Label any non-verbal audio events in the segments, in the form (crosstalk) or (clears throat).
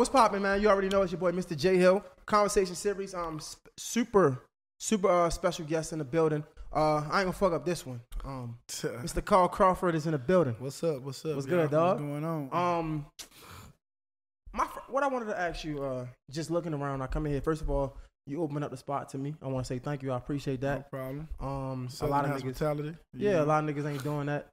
what's poppin', man? You already know it's your boy, Mr. Jay Hill. Conversation series. Um, sp- super, super uh, special guest in the building. Uh, I ain't gonna fuck up this one. Um, (laughs) Mr. Carl Crawford is in the building. What's up? What's up? What's y'all? good, dog? What's going on? Um, my what I wanted to ask you, uh, just looking around, I come in here. First of all, you open up the spot to me. I want to say thank you. I appreciate that. no problem. Um, a lot of niggas, hospitality. yeah, a lot of niggas ain't doing that.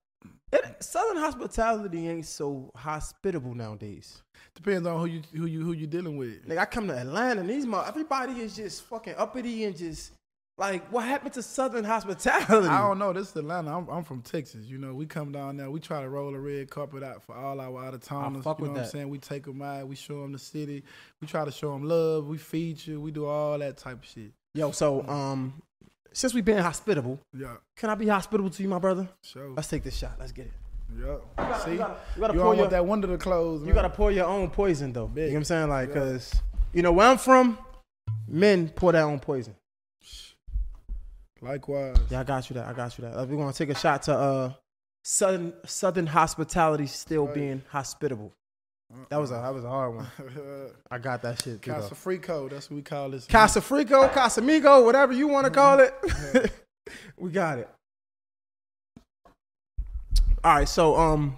It, Southern hospitality ain't so hospitable nowadays. Depends on who you who you who you dealing with. Like I come to Atlanta, and these mo- everybody is just fucking uppity and just like what happened to Southern hospitality? I don't know. This is Atlanta. I'm, I'm from Texas. You know, we come down there. We try to roll a red carpet out for all our out of towners. You know what I'm saying? We take them out. We show them the city. We try to show them love. We feed you. We do all that type of shit. Yo, so um, since we've been hospitable, Yeah, can I be hospitable to you, my brother? sure. Let's take this shot. Let's get it. Yeah. gotta- See, you you, gotta- you gotta don't pour your- that window to close. You gotta pour your own poison though. You know what I'm saying? Like, Yeah. cause you know where I'm from, men pour their own poison. Likewise. Yeah, I got you that. I got you that. Uh, we're gonna take a shot to uh, southern Southern hospitality still Right. being hospitable. That was a that was a hard one. (laughs) I got that shit. Casa Frico. That's what we call this. Casa Frico, Casamigo, whatever you want to call it. (laughs) we got it. All right, so um,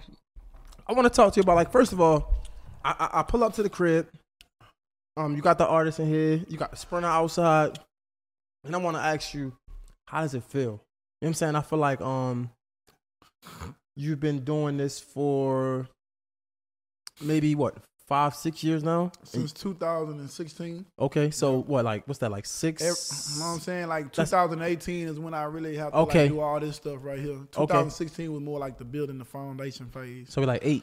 I want to talk to you about like first of all, I, I I pull up to the crib. Um, you got the artist in here, you got the sprinter outside, and I want to ask you, how does it feel? You know what I'm saying? I feel like um, you've been doing this for maybe what five, six years now. Since 2016. Okay, so what like what's that like six? Every, you know what I'm saying? Like 2018 is when I really have to Okay. like do all this stuff right here. 2016 was more like the building the foundation phase. So we like eight.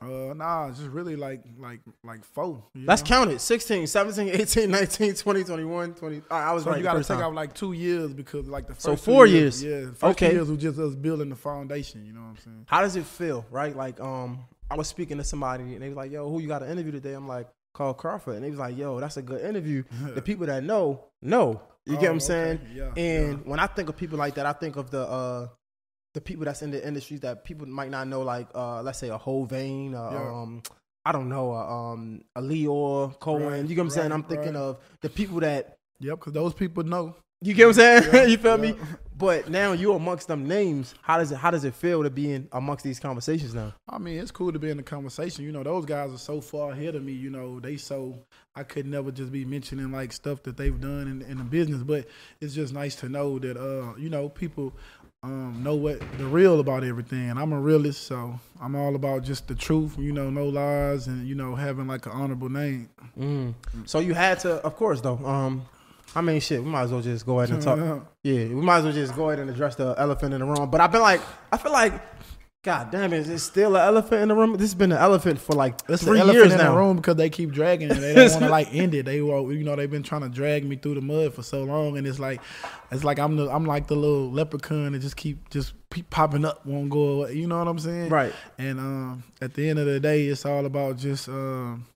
Uh, nah, just really like like like four. That's know? counted. 16, 17, 18, 19, 20, 21, 20. All right, I was So right. you got to take time. out like two years because like the first So two four years. Yeah, first Okay. years was just us building the foundation. You know what I'm saying? How does it feel, right? Like, um, I was speaking to somebody and they was like, "Yo, who you got to interview today?" I'm like, "Carl Crawford," and they was like, "Yo, that's a good interview." (laughs) the people that know know. You get what Oh, I'm saying? Yeah. And when I think of people like that, I think of the uh, the people that's in the industries that people might not know, like uh, let's say Iovine, uh, Yeah. um, I don't know, uh, um, a Lyor Cohen. Right, you get what I'm saying? I'm thinking right. of the people that. Yep, because those people know. you get what I'm saying? Yeah, (laughs) you feel yeah. me? But now you're amongst them names. How does it how does it feel to be in amongst these conversations now? I mean, it's cool to be in the conversation. You know, those guys are so far ahead of me. You know, they so I could never just be mentioning like stuff that they've done in, in the business. But it's just nice to know that uh, you know, people um know what the real about everything. And I'm a realist, so I'm all about just the truth. You know, no lies, and you know, having like an honorable name. Mm. So you had to, of course, though. Um, I mean, shit. We might as well just go ahead and (laughs) talk. Yeah, we might as well just go ahead and address the elephant in the room. But I've been like, I feel like, God damn it, is it still an elephant in the room? This has been an elephant for like It's three years in now. the room because they keep dragging it. They don't want to (laughs) like end it. They you know, they've been trying to drag me through the mud for so long, and it's like, it's like I'm the, I'm like the little leprechaun that just keep just keep popping up, won't go away. You know what I'm saying? Right. And um, at the end of the day, it's all about just um,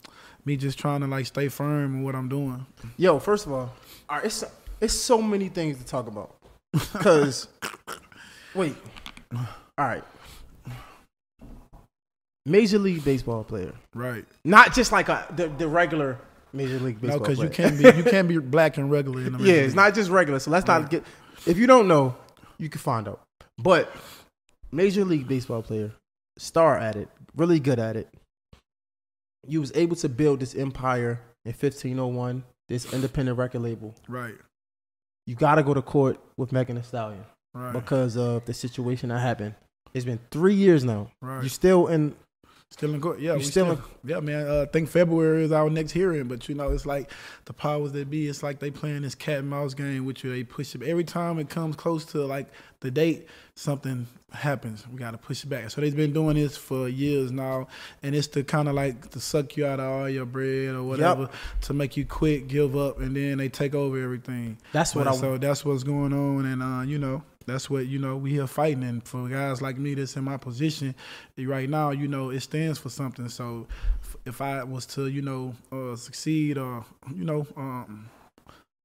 me just trying to like stay firm in what I'm doing. Yo, first of all, all right, it's it's so many things to talk about. Cause (laughs) wait, all right, Major League Baseball player, Right. not just like a the, the regular Major League baseball. No, because you can't be you can't be (laughs) black and regular in the Yeah, Major it's not just regular. So let's Right. not get. If you don't know, you can find out. But Major League Baseball player, star at it, really good at it. You was able to build this empire in 1501, this independent record label. right. You got to go to court with Megan Thee Stallion Right. because of the situation that happened. It's been three years now. right. You still in? Still in court, yeah. We still still, yeah, man. Uh, I think February is our next hearing, but you know, it's like the powers that be. It's like they playing this cat and mouse game with you. They push it every time it comes close to like the date, something happens. We got to push it back. So they've been doing this for years now, and it's to kind of like to suck you out of all your bread or whatever to make you quit, give up, and then they take over everything. That's what But I. so that's what's going on, and uh, you know, that's what you know we here fighting. And for guys like me that's in my position right now, you know, it stands for something. So if I was to, you know, uh, succeed or, you know, um,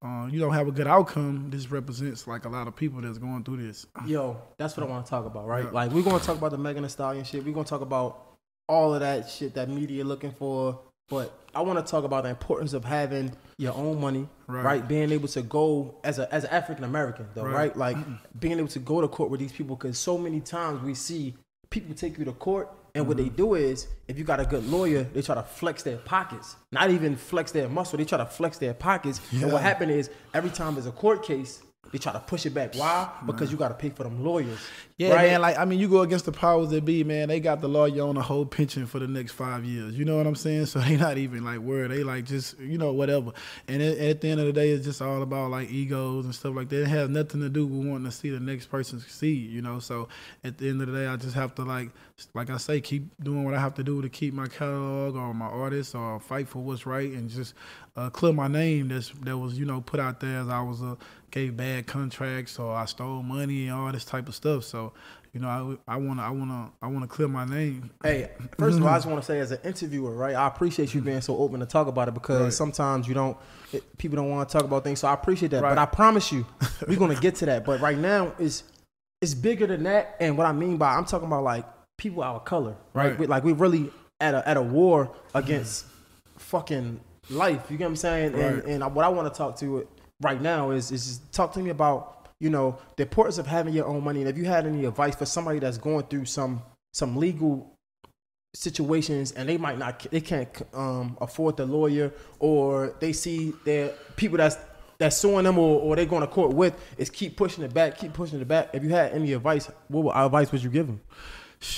uh, you don't have a good outcome, this represents like a lot of people that's going through this. Yo, that's what I want to talk about, right? Yeah. Like we're gonna talk about the Megan Thee Stallion shit. We're gonna talk about all of that shit that media looking for. But I want to talk about the importance of having your own money, Right. right? Being able to go as a as an African American, though, Right. right? Like being able to go to court with these people because so many times we see people take you to court. And what they mm-hmm. do is, if you got a good lawyer, they try to flex their pockets. Not even flex their muscle, they try to flex their pockets. And what Yeah. happened is, every time there's a court case, they try to push it back. Why? Because you got to pay for them lawyers. Yeah, right? man. Like I mean, you go against the powers that be, man. They got the lawyer on a whole pension for the next five years. You know what I'm saying? (laughs) So they not even like worried. They like just you know whatever. And at, at the end of the day, it's just all about like egos and stuff like that. It has nothing to do with wanting to see the next person succeed. You know. So at the end of the day, I just have to like like I say, keep doing what I have to do to keep my catalog or my artists or fight for what's right and just uh, clear my name. That's that was you know put out there as I was a gave bad contracts or I stole money and all this type of stuff. So, you know, I, I wanna, I wanna, I wanna clear my name. Hey, first of all, I just (laughs) want to say, as an interviewer, right? I appreciate you being so open to talk about it because Right. sometimes you don't, it, people don't want to talk about things. So I appreciate that. But I promise you, (laughs) we're gonna get to that. But right now, it's it's bigger than that. And what I mean by I'm talking about like people our color, right? Right. We, like we really at a at a war against fucking life. You get what I'm saying? And Right. and what I want to talk to right now is is talk to me about you know the importance of having your own money. And if you had any advice for somebody that's going through some some legal situations and they might not they can't um, afford the lawyer or they see their people that's that's suing them or, or they going to court with is keep pushing it back keep pushing it back if you had any advice what advice would you give them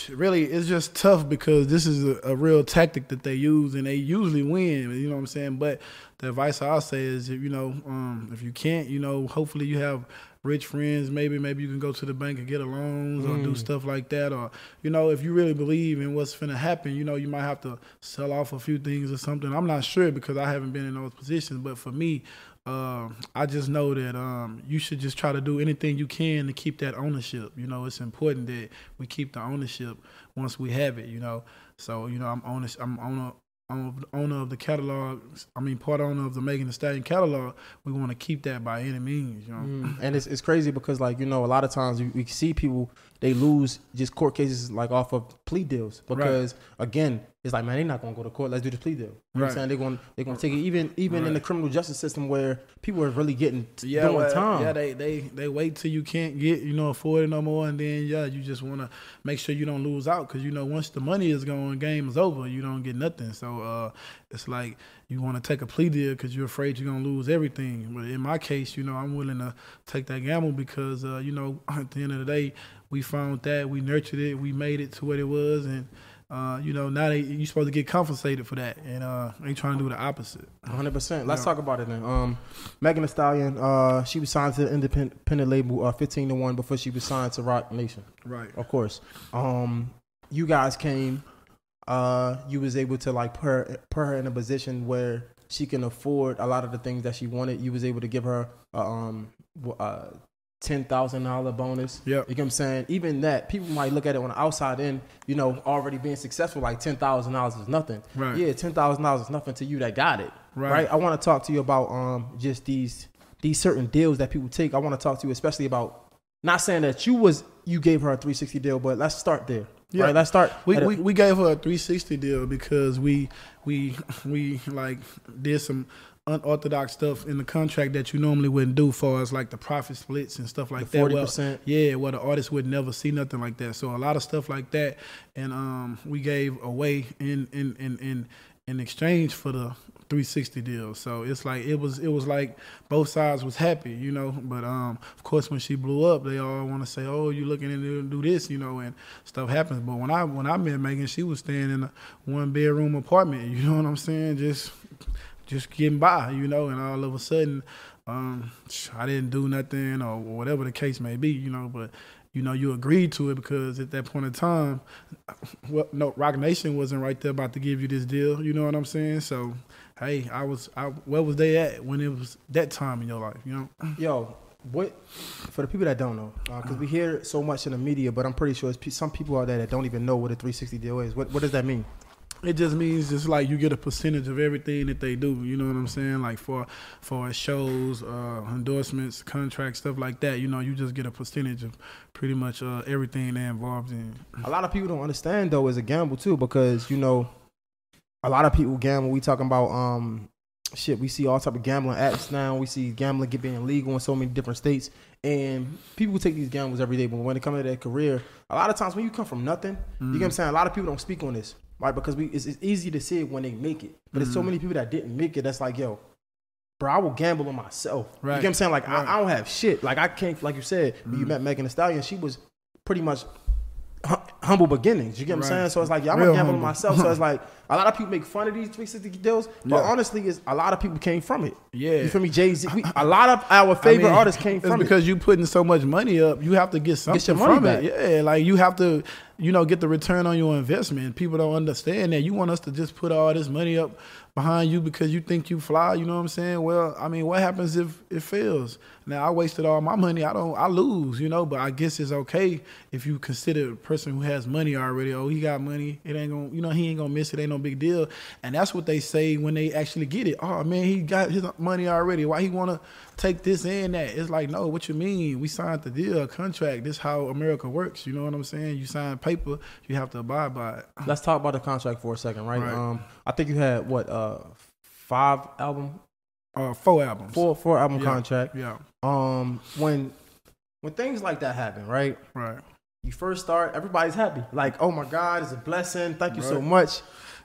Really, it's just tough because this is a, a real tactic that they use, and they usually win. You know what I'm saying? But the advice I'll say is, if you know, um, if you can't, you know, hopefully you have rich friends. Maybe, maybe you can go to the bank and get a loans or do stuff like that. Or, you know, if you really believe in what's gonna happen, you know, you might have to sell off a few things or something. I'm not sure because I haven't been in those positions. But for me, um, I just know that um, you should just try to do anything you can to keep that ownership. You know, it's important that we keep the ownership once we have it. You know, so you know I'm owner, I'm I'm owner of the catalog. I mean, part owner of the Megan Thee Stallion catalog. We want to keep that by any means. You know, mm, and it's, it's crazy because like you know a lot of times we, we see people they lose just court cases like off of plea deals. Because again it's like man they're not gonna go to court. Let's do the plea deal. You know what I'm saying? They're gonna they're gonna take it. Even even in the criminal justice system where people are really getting yeah, doing well, time. yeah, they they they wait till you can't get you know afford it no more, and then yeah, you just want to make sure you don't lose out. Because you know once the money is gone, game is over. You don't get nothing. So uh, it's like you want to take a plea deal because you're afraid you're gonna lose everything. But in my case, you know, I'm willing to take that gamble because uh, you know (laughs) at the end of the day, we found that we nurtured it, we made it to what it was, and. Uh, you know, now they you supposed to get compensated for that, and uh, they trying to do the opposite. hundred percent. Let's Yeah. talk about it then. Um, Megan Thee Stallion, uh, she was signed to the independent label, uh, fifteen to one before she was signed to Roc Nation. Right. Of course. Um, you guys came. Uh, you was able to like put her, put her in a position where she can afford a lot of the things that she wanted. You was able to give her a, um uh ten thousand dollar bonus. Yeah, You know what I'm saying? Even that, people might look at it on the outside end, you know, already being successful, like ten thousand dollars is nothing. Right. Yeah, ten thousand dollars is nothing to you that got it. Right. Right. I want to talk to you about um just these these certain deals that people take. I want to talk to you especially about not saying that you was you gave her a 360 deal, but let's start there. Yeah. Right. Let's start. We, we we gave her a 360 deal because we we we like did some unorthodox stuff in the contract that you normally wouldn't do for us like the profit splits and stuff like that. 40%. yeah, well the artist would never see nothing like that. So a lot of stuff like that and um we gave away in in in in, in exchange for the 360 deal. So it's like it was it was like both sides was happy, you know. But um of course when she blew up, they all want to say, "Oh, you're looking to do this," you know, and stuff happens. But when I when I met Megan, she was staying in a one bedroom apartment. (laughs) You know what I'm saying? Just just getting by, you know. And all of a sudden, um, I didn't do nothing or whatever the case may be, you know. But you know, you agreed to it because at that point in time, (laughs) well, no, Roc Nation wasn't right there about to give you this deal. You know what I'm saying? So, hey, I was, I, where was they at when it was that time in your life? You know? (clears throat) Yo, what for the people that don't know, because we hear so much in the media, but I'm pretty sure it's some people out there that don't even know what a 360 deal is. What what does that mean? It just means just like you get a percentage of everything that they do. You know what I'm saying? Like for for shows, uh, endorsements, contracts, stuff like that. You know, you just get a percentage of pretty much uh, everything they're involved in. A lot of people don't understand though, it's a gamble too, because you know, a lot of people gamble. We talking about um shit. We see all type of gambling apps now. We see gambling get being legal in so many different states, and people take these gambles every day. But when it comes to their career, a lot of times when you come from nothing, you get what I'm saying. A lot of people don't speak on this, right? Because we it's, it's easy to see it when they make it, but it's so mm. many people that didn't make it. That's like, yo, bro, I will gamble on myself. You Right. get what I'm saying? Like Right. I, I don't have shit. Like I can't, like you said, when you mm. met Megan Thee Stallion, she was pretty much humble beginnings. You get what I'm saying? So it's like, yeah, I'm Real gonna gamble myself. So it's (laughs) like a lot of people make fun of these 360 deals, but Yeah. honestly, is a lot of people came from it. Yeah. you feel me? Jay Z. A lot of our favorite I mean, artists came from it. because you putting so much money up. You have to get something your money from back. it. Yeah, like you have to, you know, get the return on your investment. People don't understand that. You want us to just put all this money up behind you because you think you fly. You know what I'm saying? Well, I mean, what happens if it fails? Now I wasted all my money. I don't. I lose. You know, but I guess it's okay if you consider a person who has money already. Oh, he got money. It ain't gonna. You know, he ain't gonna miss it. Ain't no big deal. And that's what they say when they actually get it. Oh man, he got his money already. Why he wanna take this and that? It's like, no, what you mean? We signed the deal, a contract. This how America works. You know what I'm saying? You sign paper, you have to abide by it. (laughs) Let's talk about the contract for a second, right? Right. Um, I think you had what uh five album, Uh, four albums. four four album Yeah. contract. Yeah. Um, when when things like that happen, right? Right. You first start, everybody's happy. Like, oh my God, it's a blessing. Thank you so much.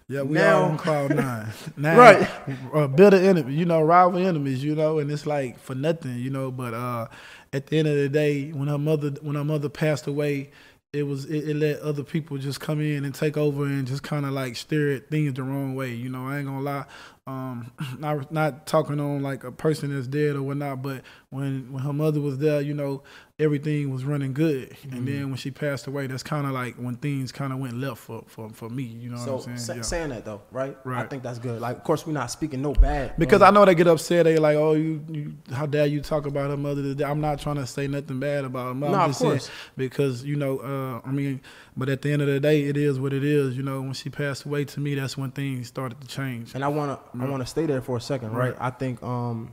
Yeah, we Now- all on cloud nine. (laughs) Now, Right. Uh, bitter enemy, you know, rival enemies, you know, and it's like for nothing, you know. But uh, at the end of the day, when her mother, when her mother passed away, it was it, it let other people just come in and take over and just kind of like steer things the wrong way. You know, I ain't gonna lie. Um, (clears throat) not not talking on like a person that's dead or whatnot, but when when her mother was there, you know, everything was running good, Mm-hmm. and then when she passed away, that's kind of like when things kind of went left for, for for me. You know So what I'm sa- saying? Yeah. saying that though, right? Right. I think that's good. Like, of course, we're not speaking no bad Because I know they get upset. They like, oh, you, you, how dare you talk about her mother? today?" I'm not trying to say nothing bad about her mother. No, of course. because you know, uh, I mean, but at the end of the day, it is what it is. You know, when she passed away, to me, that's when things started to change. and I wanna I wanna stay there for a second, right? Right. I think um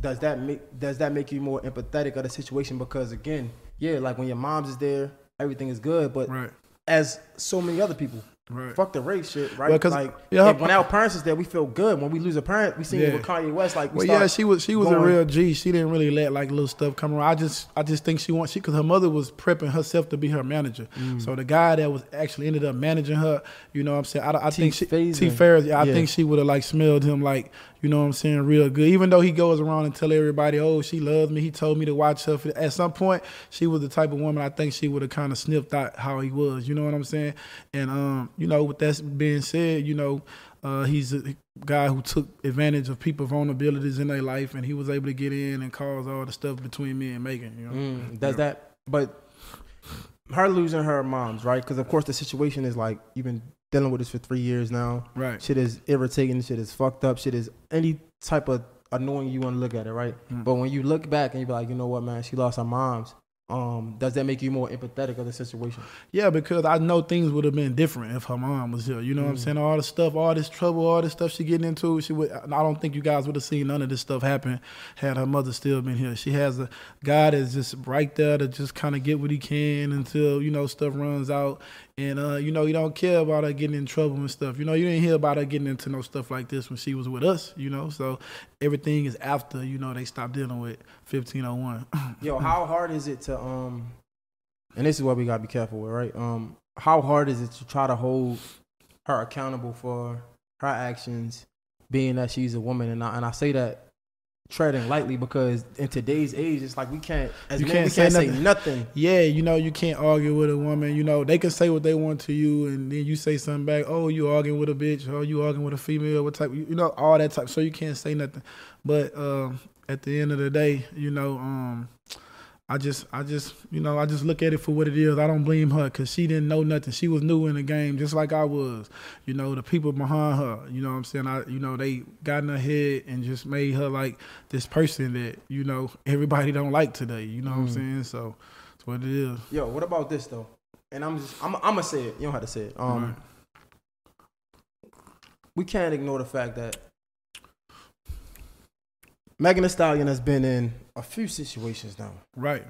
does that make does that make you more empathetic of the situation? Because again, yeah, like when your mom's is there, everything is good, but Right, as so many other people, right. fuck the race shit, right? Well, 'cause- like yeah. if- when our parents is there, we feel good. When we lose a parent, we seen it with Kanye West. Like we Well, start yeah, she was she was a real G. She didn't really let like little stuff come around. I just I just think she wants she because her mother was prepping herself to be her manager. Mm. So the guy that was actually ended up managing her, you know, what I'm saying I, I think she T Farris. Yeah, I Yeah. think she would have like smelled him like you know what I'm saying real good. Even though he goes around and tell everybody, oh, she loves me. He told me to watch her. At some point, she was the type of woman I think she would have kind of sniffed out how he was. You know what I'm saying? And um, you know, with that being said, you know. Uh, he's a guy who took advantage of people's vulnerabilities in their life, and he was able to get in and cause all the stuff between me and Megan. You know, Mm, does that? But her losing her mom's right because of course the situation is like you've been dealing with this for three years now. right? Shit is irritating. Shit is fucked up. Shit is any type of annoying you want to look at it, right? Mm. But when you look back and you be like, you know what, man, she lost her mom's. Um, does that make you more empathetic of the situation? Yeah, because I know things would have been different if her mom was here. You know what I'm saying? All the stuff, all this trouble, all this stuff she getting into, she would. I don't think you guys would have seen none of this stuff happen had her mother still been here. She has a God is just right there to just kind of get what he can until you know stuff runs out, and uh, you know you don't care about her getting in trouble and stuff. You know you didn't hear about her getting into no stuff like this when she was with us. You know, so everything is after you know they stopped dealing with 1501. (laughs) Yo, how hard is it to um? And this is what we gotta be careful with, right? Um, how hard is it to try to hold her accountable for her actions, being that she's a woman, and I, and I say that treading lightly because in today's age, it's like we can't as You men can't we say can't say nothing. nothing. Yeah, you know, you can't argue with a woman. You know, they can say what they want to you, and then you say something back. Oh, you arguing with a bitch? Oh, you arguing with a female? What type? You know, all that type. So you can't say nothing. But um, at the end of the day, you know, um, I just, I just, you know, I just look at it for what it is. I don't blame her because she didn't know nothing. She was new in the game, just like I was. You know, the people behind her. You know, what I'm saying, I, you know, they got in her head and just made her like this person that you know everybody don't like today. You know what I'm Mm. saying? So that's what it is. Yo, what about this though? And I'm just I'm I'm gonna say it. You don't have to say it. Um, Right. we can't ignore the fact that Megan Thee Stallion has been in a few situations now, Right.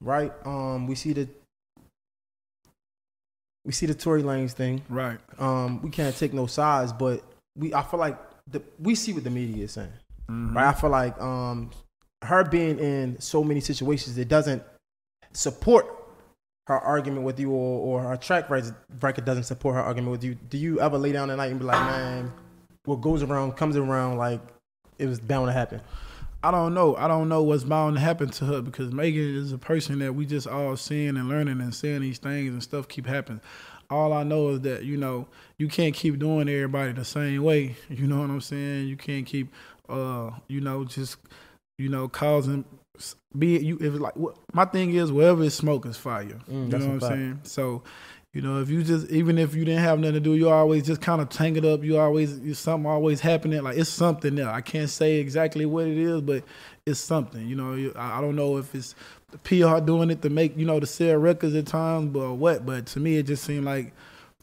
right? Um, we see the we see the Tory Lanez thing. Right. Um, we can't take no sides, but we I feel like the we see what the media is saying, Mhm. right? I feel like um, her being in so many situations it doesn't support her argument with you, or, or her track record doesn't support her argument with you. Do you ever lay down at night and be like, man, what goes around comes around, like it was bound to happen? I don't know. I don't know what's bound to happen to her because Megan is a person that we just all seeing and learning and seeing these things and stuff keep happening. All I know is that you know you can't keep doing everybody the same way. (laughs) You know what I'm saying? You can't keep, uh, you know, just you know causing. Be you if it's like what my thing is wherever it's smoke is fire. Mm, you know what I'm fact. saying? So. You know, if you just even if you didn't have nothing to do, you always just kind of it up. You always something always happening. Like it's something there. I can't say exactly what it is, but it's something. You know, you- I I don't know if it's the PR doing it to make you know to sell records at times, but what. But to me, it just seemed like,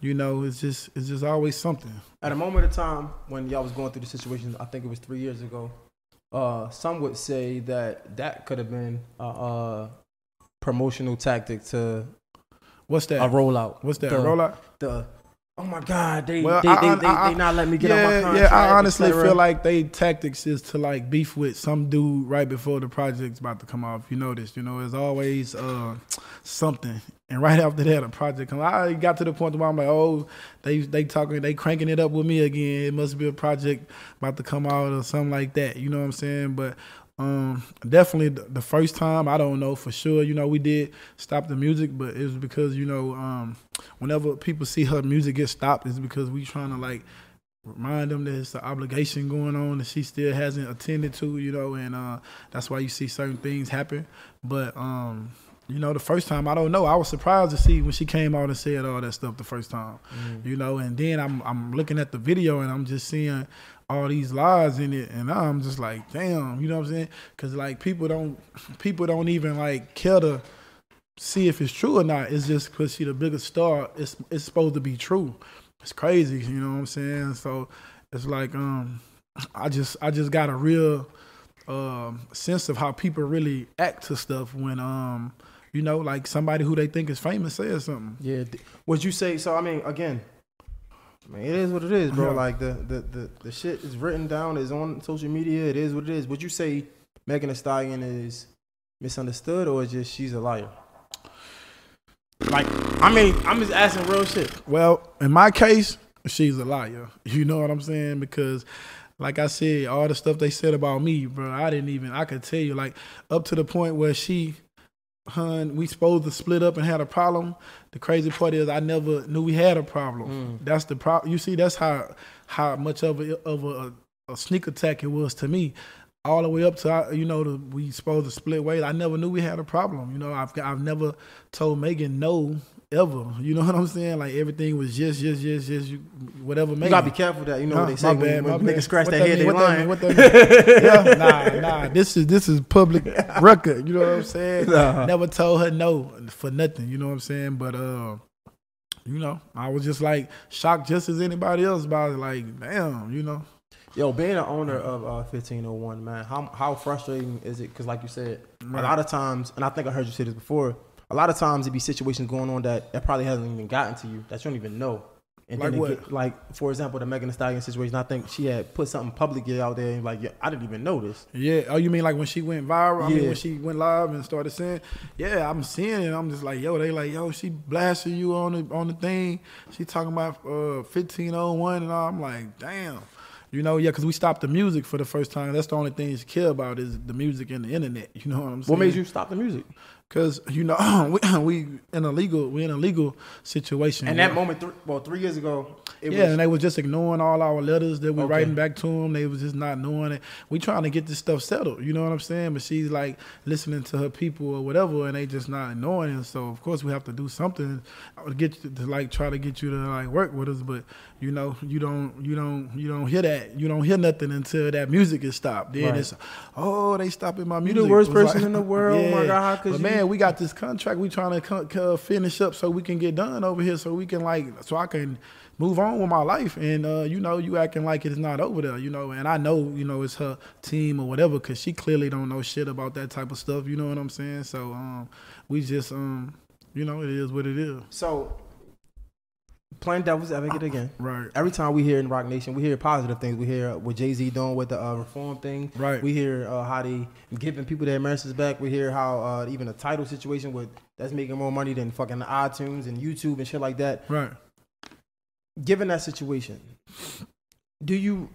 you know, it's just it's just always something. At a moment of time when y'all was going through the situation, I think it was three years ago. Uh, some would say that that could have been a, a promotional tactic to What's that? a rollout. What's that? The, rollout? The oh my god, they Well, they, I- they, I- they, I- they not letting me get yeah, on my contract. yeah. I honestly feel like they tactics is to like beef with some dude right before the project's about to come off. You notice, you know, there's always uh, something, and right after that, a project comes. I got to the point where I'm like, oh, they they talking, they cranking it up with me again. It must be a project about to come out or something like that. You know what I'm saying? But um, definitely the, first time, I don't know for sure. You know, we did stop the music, but it was because you know, um, whenever people see her music get stopped, it's because we trying to like remind them that it's an obligation going on that she still hasn't attended to, you know, and uh, that's why you see certain things happen. But um, you know, the first time I don't know, I was surprised to see when she came out and said all that stuff the first time, Mm. you know, and then I'm I'm looking at the video and I'm just seeing all these lies in it, and I'm just like, damn, you know what I'm saying? Because like people don't people don't even like care to see if it's true or not. It's just because she the biggest star. It's it's supposed to be true. It's crazy, you know what I'm saying? So it's like um, I just I just got a real um sense of how people really act to stuff when um you know like somebody who they think is famous says something. Yeah. Would you say so? I mean, again, I mean, it is what it is, bro. Yeah. Like the, the the the shit is written down, is on social media. It is what it is. Would you say Megan Thee Stallion is misunderstood, or just she's a liar? Like, I mean, I'm just asking real shit. Well, in my case, she's a liar. (laughs) You know what I'm saying? Because, like I said, all the stuff they said about me, bro, I didn't even. I could tell you, like, up to the point where she, hun, we supposed to split up and had a problem. The crazy part is, I never knew we had a problem. Mm. That's the problem. You see, that's how how much of a of a, a sneak attack it was to me. All the way up to you know the, we supposed to split ways. I never knew we had a problem. You know, I've I've never told Megan no ever. You know (laughs) what I'm saying? Like everything was just just just just you, whatever Megan. You gotta be careful that you know Nah, what they say my when, bad, when my niggas scratch What their that head, they mean? Lying. What that (laughs) mean? yeah, (laughs) nah, nah. This is this is public record. You know what I'm saying? Nah. Never told her no for nothing. You know what I'm saying? But uh, you know, I was just like shocked, just as anybody else about it. Like, damn, you know. Yo, being an owner of uh, 1501, man, how how frustrating is it? Because like you said, a lot of times, and I think I heard you say this before, a lot of times it be situations going on that that probably hasn't even gotten to you that you don't even know. And Like then what? Get, like for example, the Megan Thee Stallion situation. I think she had put something publicly out there, and like, yeah, I didn't even know this. Yeah. Oh, you mean like when she went viral? I mean Yeah. when she went live and started saying, "Yeah, I'm seeing it." I'm just like, "Yo," they like, "Yo, she blasting you on the on the thing." She talking about uh 1501 and all. I'm like, "Damn." You know, yeah, because we stopped the music for the first time. That's the only thing she care about is the music and the internet. You know what I'm saying? What made you stop the music? Because you know (clears throat) we, (clears throat) we in a legal we in a legal situation. And that moment, th- well, three years ago, it yeah, was. and they were just ignoring all our letters that we Okay. writing back to them. They was just not knowing it. We trying to get this stuff settled. You know what I'm saying? But she's like listening to her people or whatever, and they just not knowing it. So of course we have to do something to get you to like try to get you to like work with us. But you know you don't you don't you don't hear that. You don't hear nothing until that music is stopped. Then Right. it's oh they stopping my music. You the worst person in the (laughs) world. Oh my God, but you- man, we got this contract. We trying to finish up so we can get done over here, so we can like, so I can move on with my life. And uh, you know, you acting like it's not over there, you know. And I know, you know, it's her team or whatever, cause she clearly don't know shit about that type of stuff. You know what I'm saying? So um, we just um, you know, it is what it is. So, playing devil's advocate again. Right. Every time we hear in Roc Nation, we hear positive things. We hear what Jay Z doing with the uh, reform thing. Right. We hear uh, how they giving people their messages back. We hear how uh, even a Tidal situation with that's making more money than fucking iTunes and YouTube and shit like that. Right. Given that situation, do you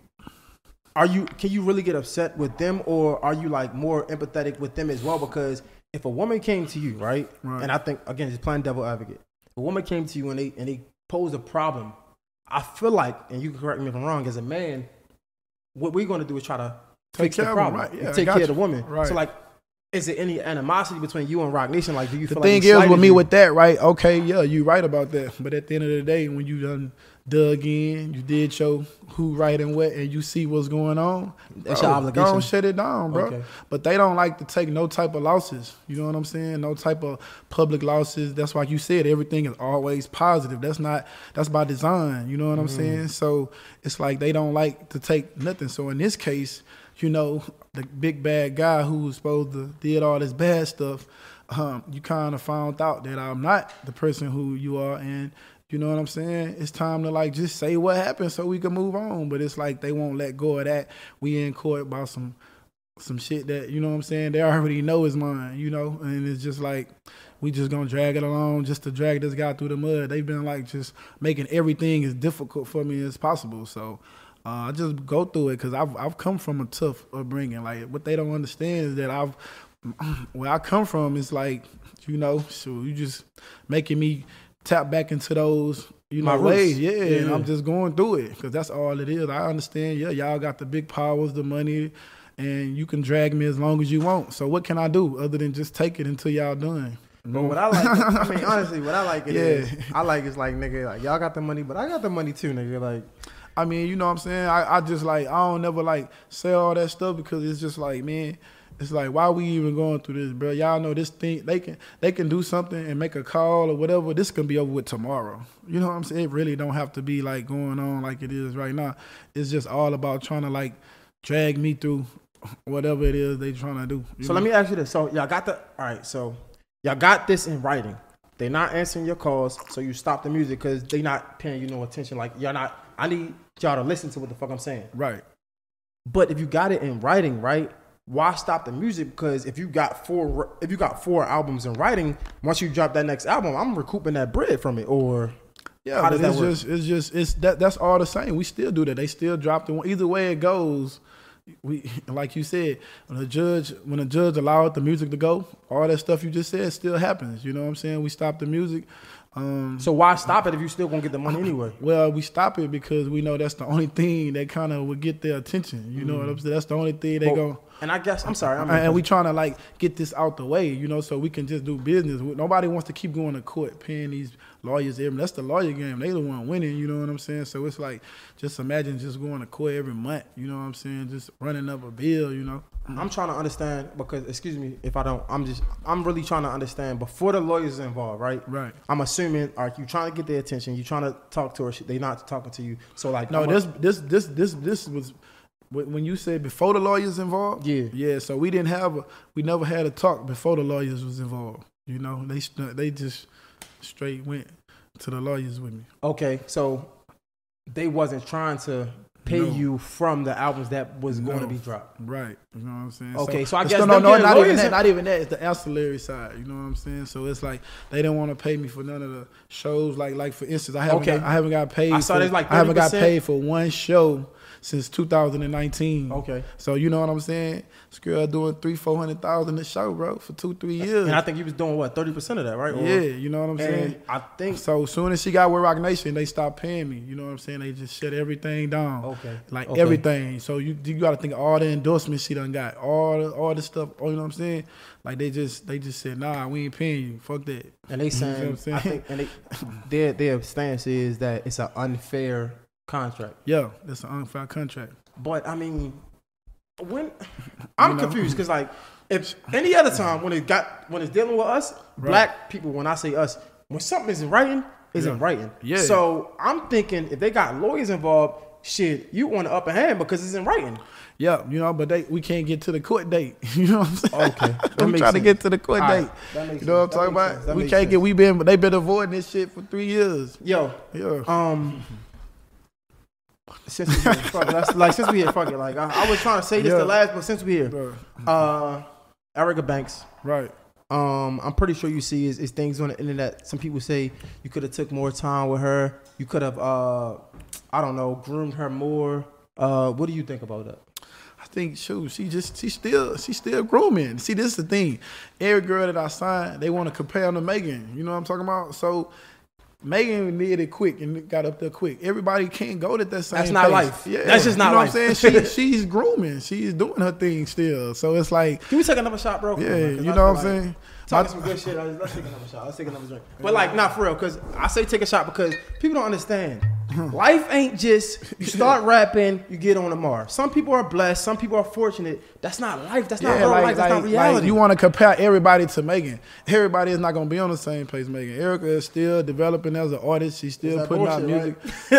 are you can you really get upset with them or are you like more empathetic with them as well? Because if a woman came to you, right, Right. and I think again, just playing devil advocate, if a woman came to you and they and they posed a problem, I feel like, and you can correct me if I'm wrong, as a man, what we're going to do is try to Take fix the care of 'em, problem, right, and yeah, take got care of the woman. Right. So like, is there any animosity between you and Roc Nation? Like, do you The feel thing like is with me you? with that, right? Okay, yeah, you're right about that. But at the end of the day, when you done dug in, you did your who right and what, and you see what's going on, That's bro, your obligation. Don't shut it down, bro. Okay. But they don't like to take no type of losses. You know what I'm saying? No type of public losses. That's why you said everything is always positive. That's not that's by design. You know what I'm Mm-hmm. saying? So it's like they don't like to take nothing. So in this case, you know, the big bad guy who was supposed to did all this bad stuff, um, you kind of found out that I'm not the person who you are, and you know what I'm saying. It's time to like just say what happened so we can move on. But it's like they won't let go of that. We in court about some some shit that you know what I'm saying. They already know is mine, you know, and it's just like we just gonna drag it along just to drag this guy through the mud. They've been like just making everything as difficult for me as possible. So. Uh, I just go through it because I've I've come from a tough upbringing. Like what they don't understand is that I've (clears throat) where I come from is like you know, so you just making me tap back into those you know roots. ways. Yeah, and I'm just going through it because that's all it is. I understand. Yeah, y'all got the big powers, the money, and you can drag me as long as you want. So what can I do other than just take it until y'all done? But what I like, (laughs) I mean, honestly, what I like it is, Yeah. I like it's like, nigga, like y'all got the money, but I got the money too, nigga. Like, I mean, you know what I'm saying? I, I just like I don't never like say all that stuff because it's just like, man, it's like why we even going through this, bro? Y'all know this thing they can they can do something and make a call or whatever. This can be over with tomorrow. You know what I'm saying? It really don't have to be like going on like it is right now. It's just all about trying to like drag me through whatever it is they trying to do. so know? let me ask you this: so y'all got the, all right, so y'all got this in writing. They not answering your calls, so you stop the music because they not paying you no attention. Like y'all not, I need y'all to listen to what the fuck I'm saying. right. But if you got it in writing, right? Why stop the music? Because if you got four, if you got four albums in writing, once you drop that next album, I'm recouping that bread from it. Or Yeah, How does that it's work? just it's just it's that that's all the same. We still do that. They still drop the one. Either way it goes, we (laughs) like you said when a judge when a judge allowed the music to go, all that stuff you just said still happens. You know what I'm saying? We stop the music. Um, so why stop it if you still gonna get the money anyway? (laughs) well, we stop it because we know that's the only thing that kind of would get their attention. You know what I'm saying? That's the only thing they Well, go. And I guess I'm sorry. I'm And and we trying to like get this out the way, you know, so we can just do business. Nobody wants to keep going to court paying these lawyers. Every, that's the lawyer game. They the one winning, you know what I'm saying? So it's like, just imagine just going to court every month. You know what I'm saying? Just running up a bill, you know. I'm trying to understand because excuse me if I don't. I'm just I'm really trying to understand before the lawyers involved, right? Right. I'm assuming are you trying to get their attention? You trying to talk to her? They not talking to you. So like No, I'm this this this this this was when when you said before the lawyers involved. Yeah. yeah. So we didn't have a we never had a talk before the lawyers was involved. You know, they they just straight went to the lawyers with me. okay. So they wasn't trying to pay No. you from the albums that was going to be dropped. Right. You know what I'm saying? Okay, so I it's guess no, no, not even that. Not even that. It's the ancillary side. You know what I'm saying? So it's like they didn't want to pay me for none of the shows. Like, like for instance, I haven't, Okay. got, I haven't got paid. I saw for, there's like I haven't got paid for one show since 2019. Okay. So you know what I'm saying? This doing three, four hundred thousand a show, bro, for two, three years. And I think you was doing what thirty percent of that, right? Or- yeah, you know what I'm saying? I think So as soon as she got with Roc Nation, they stopped paying me. You know what I'm saying? They just shut everything down. Okay. Like Okay. everything. So you you got to think of all the endorsements she done got, all the, all the stuff. You know what I'm saying? Like they just they just said, nah, we ain't paying you. Fuck that. And they saying, I'm saying? I think, and they, their their stance is that it's an unfair contract. Yeah, that's an unfair contract. But I mean, when (laughs) I'm You know? confused because like if any other time when it got when it's dealing with us, black people, when I say us, when something is in writing, is in Yeah. writing. Yeah. So I'm thinking if they got lawyers involved, shit, you want the upper hand because it's in writing. Yeah, you know, but they we can't get to the court date. (laughs) You know what I'm saying? Okay, (laughs) I'm makes trying to get to the court All right, date. makes you know what I'm sense. talking about? We can't sense. get. We been. They been avoiding this shit for three years. Yo, Yeah. um, since we here, fuck it, that's, like since we here, fuck it. Like I, I was trying to say this Yeah. the last, but since we here, uh, Erica Banks. Right. Um, I'm pretty sure you see is, is things on the internet. Some people say you could have took more time with her. You could have, uh, I don't know, groomed her more. Uh, what do you think about that? I think shoot, she just she still she still grooming. See, this is the thing. Every girl that I signed, they want to compare them to Megan. You know what I'm talking about? So Megan did it quick and got up there quick. Everybody can't go to that same. That's not pace. life. Yeah, That's just not you know life. What I'm saying she (laughs) she's grooming. She's doing her thing still. So it's like Can we take another shot, bro? Yeah, you know what I'm like saying. Talking some good shit. Let's take another shot. Let's take another drink. But like, not for real, because I say take a shot because people don't understand. (laughs) Life ain't just you (laughs) start rapping, you get on the mar. Some people are blessed. Some people are fortunate. That's not life. That's not Yeah, real like, life. That's like, not reality. like you want to compare everybody to Megan. Everybody is not going to be on the same place. Megan Erica is still developing as an artist. She's still That putting out bullshit, music. (laughs)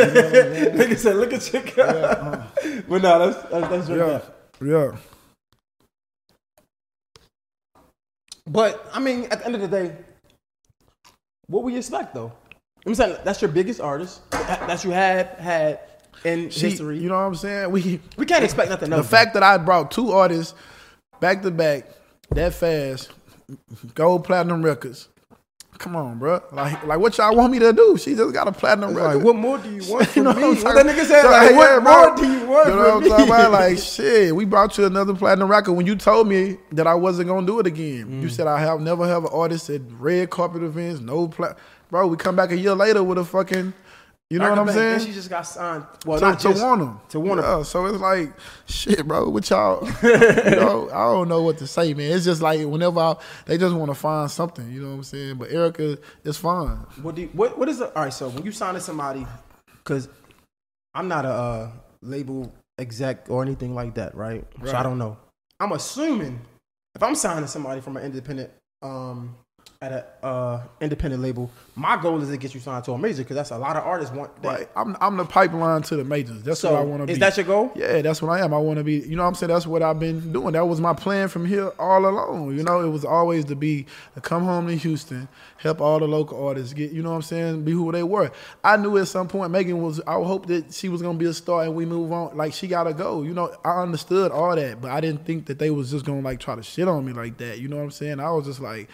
Nigga said, "Look at your guy." Uh-huh. but no, that's that's, that's drink Yeah, that. yeah. But I mean, at the end of the day, what we expect though? I'm saying that's your biggest artist. That, that you had had in She, history. you know what I'm saying? We we can't expect nothing else. the else. fact that I brought two artists back to back that fast, gold platinum records. Come on, bro. Like, like what y'all want me to do? She just got a platinum record. like, what more do you want (laughs) You from know me? what that nigga said, So, like, what bro. more do you want You know what I'm talking about? Like, (laughs) shit, we brought you another platinum record when you told me that I wasn't gonna do it again. Mm. You said I have never have an artist at red carpet events, no plat. Bro, we come back a year later with a fucking, you know what I'm saying? And she just got signed. Well, to, not to just Warner. to Warner. Yeah, so it's like, shit, bro, what y'all, (laughs) you know, I don't know what to say, man. It's just like whenever I, they just want to find something, you know what I'm saying? But Erica is fine. What do you, what what is the all right? So when you sign to somebody, because I'm not a uh, label exec or anything like that, right? So I don't know. I'm assuming if I'm signing somebody from an independent um at a uh independent label, my goal is to get you signed to a major because that's a lot of artists want that. Right. I'm, I'm the pipeline to the majors. That's So what I want to be. is that your goal? Yeah, that's what I am. I want to be, you know what I'm saying? That's what I've been doing. That was my plan from here all along. You know, it was always to be, to come home to Houston, help all the local artists get, you know what I'm saying, be who they were. I knew at some point Megan was, I hope that she was going to be a star and we move on. Like, she got to go. You know, I understood all that, but I didn't think that they was just going to, like, try to shit on me like that. You know what I'm saying? I was just like,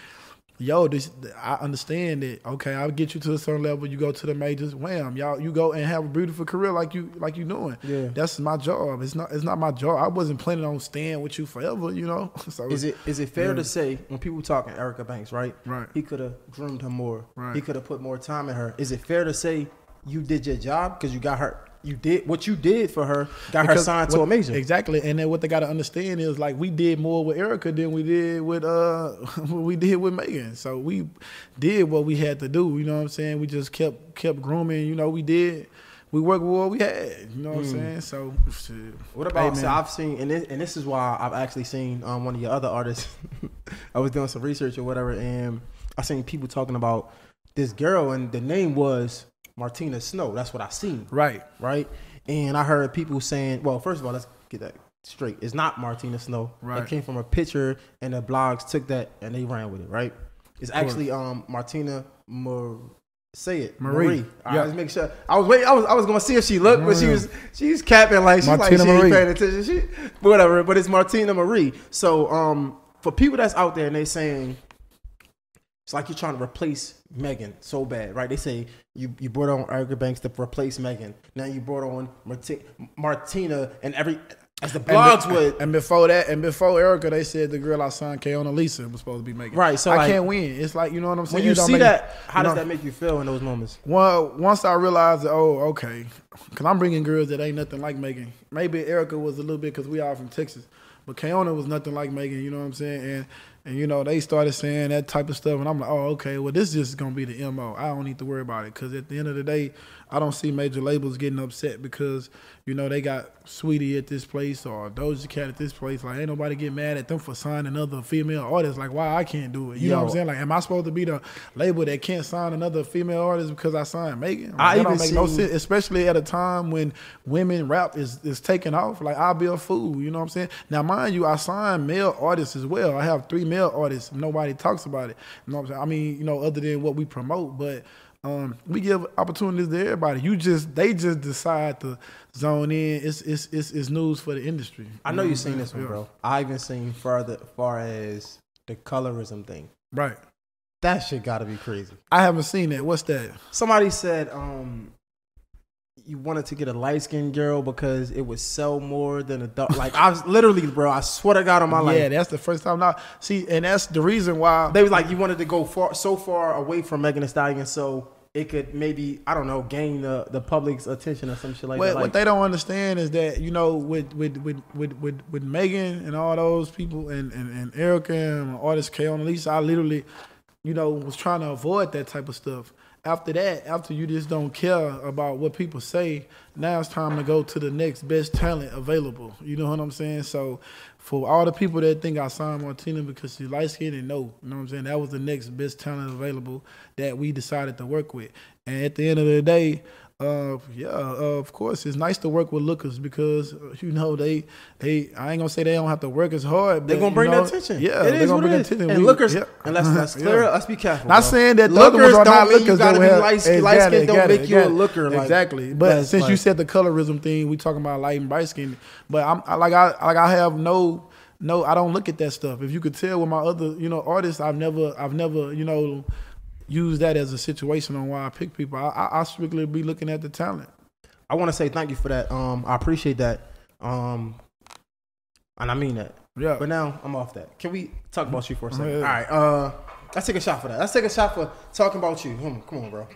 yo, this I understand it. Okay, I'll get you to a certain level. You go to the majors, wham, y'all. You go and have a beautiful career like you like you doing. Yeah. that's my job. It's not it's not my job. I wasn't planning on staying with you forever. You know. (laughs) So Is it is it fair Yeah. to say when people talking Erica Banks, right? Right. He could have groomed her more. Right. He could have put more time in her. Is it fair to say you did your job because you got her? You did what you did for her. Got her Because signed to a major. Exactly, and then what they got to understand is like we did more with Erica than we did with uh (laughs) what we did with Megan. So we did what we had to do. You know what I'm saying? We just kept kept grooming. You know, we did. We worked with what we had. You know what I'm saying? So shit. What about? Hey, so. I've seen, and this, and this is why I've actually seen um, one of your other artists. (laughs) I was doing some research or whatever, and I seen people talking about this girl, and the name was Martina Snow. That's what I seen, right? right? And I heard people saying, well, first of all, let's get that straight. It's not Martina Snow. Right. It came from a picture, and the blogs took that and they ran with it, right? It's actually um Martina Mar- Say it, Marie. Marie. Right, Yeah. let's make sure. I was waiting. I was. I was gonna see if she looked, but she was. She's capping like she's Martina like she ain't paying attention. She, whatever. But it's Martina Marie. So um, for people that's out there and they saying it's like you're trying to replace Megan so bad, right? They say you, you brought on Erica Banks to replace Megan. Now you brought on Marti- Martina and every as the blogs would. And before that, and before Erica, they said the girl I signed, Kaona Lisa, was supposed to be making. Right, so I like- can't win. It's like you know what I'm saying. When you see that, how you does that make you feel in those moments? Well, once I realized that, oh, okay, cause I'm bringing girls that ain't nothing like Megan. Maybe Erica was a little bit because we all from Texas, but Kaona was nothing like Megan. You know what I'm saying? And and you know they started saying that type of stuff, and I'm like, oh okay, well this is just gonna be the mo. I don't need to worry about it because at the end of the day, I don't see major labels getting upset because you know they got Saweetie at this place or Doja Cat at this place. Like ain't nobody get mad at them for signing another female artist. Like why I can't do it? You know what I'm saying? Like am I supposed to be the label that can't sign another female artist because I signed Megan? Like, I that don't even make no sense, especially at a time when women rap is is taking off. Like I'll be a fool. You know what I'm saying? Now mind you, I signed male artists as well. I have three male artists. Nobody talks about it. You know what I'm saying? I mean, you know, other than what we promote, but. Um, we give opportunities to everybody. You just they just decide to zone in. It's it's it's, it's news for the industry. I know what you've seen this one, bro. I even seen further far as the colorism thing. Right. That shit gotta be crazy. I haven't seen that. What's that? Somebody said um you wanted to get a light skinned girl because it would sell more than a dark. Like I was literally, bro. I swear to God on my life. yeah, that's the first time. Now, see, and that's the reason why. They was like you wanted to go far, so far away from Megan Thee Stallion, so it could maybe I don't know gain the, the public's attention or some shit like what, that. what they don't understand is that you know with with with with with, with Megan and all those people and and, and Erica and artist K on Lisa, I literally, you know, was trying to avoid that type of stuff. After that, after you just don't care about what people say, now it's time to go to the next best talent available. You know what I'm saying? So, for all the people that think I signed Martina because she's light skinned and no, you know what I'm saying? That was the next best talent available that we decided to work with. And at the end of the day, uh, yeah, uh, of course, it's nice to work with lookers because uh, you know they, they. I ain't gonna say they don't have to work as hard. They're gonna you bring know, the attention. Yeah, it is gonna what bring it is. attention. And We- lookers, yeah. and let's let's (laughs) clear. Yeah. Let's be careful. Not bro. saying that lookers are don't not mean lookers. You gotta be have- light. Exactly, Light skin don't make it, you a looker. Like, exactly. But since you said the colorism thing, we talking about light and bright skin. But I'm I, like I like I have no no. I don't look at that stuff. If you could tell with my other you know artists, I've never I've never you know used that as a situation on why I pick people. I, I, I strictly be looking at the talent. I want to say thank you for that. Um, I appreciate that. Um, and I mean that. Yeah. But now I'm off that. Can we talk about you for a second? Yeah. All right. Uh, let's take a shot for that. Let's take a shot for talking about you. Come on, come on, bro.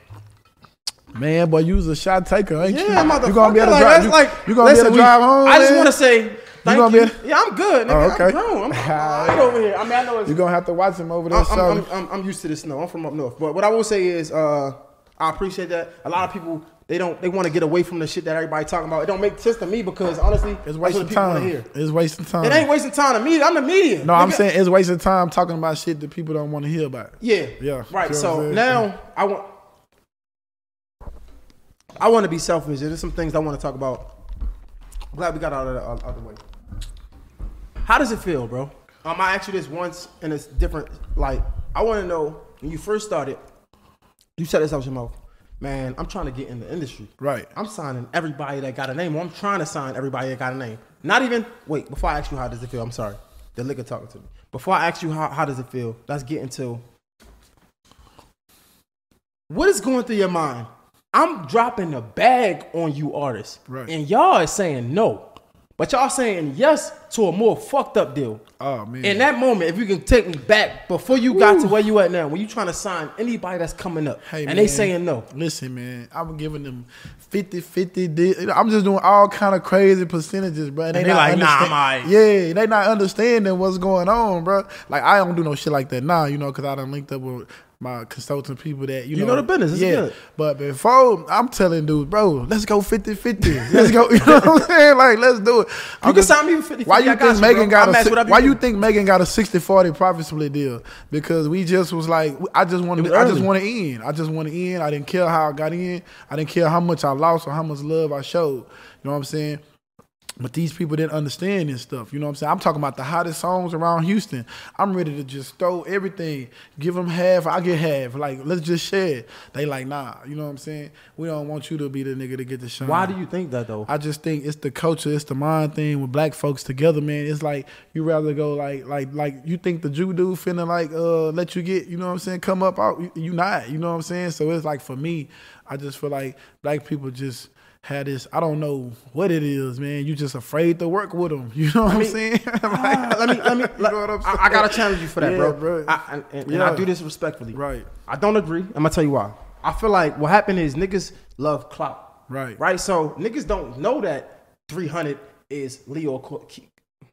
Man, boy, you was a shot taker, ain't you? Yeah, motherfucker. You gonna be able to like, drive? You, like, you gonna listen, be able to we- drive home? I just want to say thank gonna you. be yeah, I'm good. Nigga. Oh, okay. I'm grown. I'm (laughs) right over here. I mean, I know it's You gonna have to watch him over there. I'm, so. I'm, I'm, I'm used to the snow. I'm from up north. But what I will say is, uh, I appreciate that. A lot of people they don't they want to get away from the shit that everybody talking about. It don't make sense to me because honestly, it's wasting the people want time. It's wasting time. It ain't wasting time to me. I'm the media. no, I'm saying it's wasting time talking about shit that people don't want to hear about. Yeah. Yeah. Right. See what I'm So now I want I want to be selfish. There's some things I want to talk about. I'm glad we got out of the, out of the way. How does it feel, bro? Um, I asked you this once, and it's different. Like, I want to know when you first started. You said this out your mouth, man. I'm trying to get in the industry. Right. I'm signing everybody that got a name. Or I'm trying to sign everybody that got a name. Not even wait. Before I ask you how does it feel, I'm sorry. The liquor talking to me. Before I ask you how how does it feel, let's get into what is going through your mind. I'm dropping a bag on you artists, Right. and y'all is saying no, but y'all saying yes to a more fucked up deal. Oh man. In that moment, if you can take me back before you got to where you at now, when you trying to sign anybody that's coming up, Hey, and they saying no, Listen, man, I'm giving them 50 50. di- I'm just doing all kind of crazy percentages, bro. And they not like, nah, understand- I'm aight. Yeah, they not understanding what's going on, bro. Like, I don't do no shit like that now, you know, because I done linked up with my consulting people that, you, You know the business, yeah. good. But before, I'm telling dudes, bro, let's go 50 50. Let's go, (laughs) you know what I'm saying? Like, let's do it. you I'm can just- sign me for 50. why you think Megan bro. got a match si- whatever Why you think Megan got a 60-40 profit split deal? Because we just was like, I just wanted, I just early. wanted in. I just want wanted in. I didn't care how I got in. I didn't care how much I lost or how much love I showed. You know what I'm saying? But these people didn't understand this stuff. You know what I'm saying? I'm talking about the hottest songs around Houston. I'm ready to just throw everything, give them half, I get half. Like, let's just share. They like, nah. You know what I'm saying? We don't want you to be the nigga to get the shine. Why do you think that though? I just think it's the culture, it's the mind thing with black folks together, man. It's like you rather go like like like you think the Jew dude finna like uh let you get, you know what I'm saying, come up out you, you not, you know what I'm saying? So it's like for me, I just feel like black people just had this I don't know what it is, man. You just afraid to work with them. (laughs) You know what I am saying? (laughs) (laughs) Ah, let me let me. You know I, I gotta challenge you for that, Yeah, bro. bro. I, and, and, and I do this respectfully. right. I don't agree. I'm gonna tell you why. I feel like what happened is niggas love clout. Right. Right. So niggas don't know that 300 is Lyor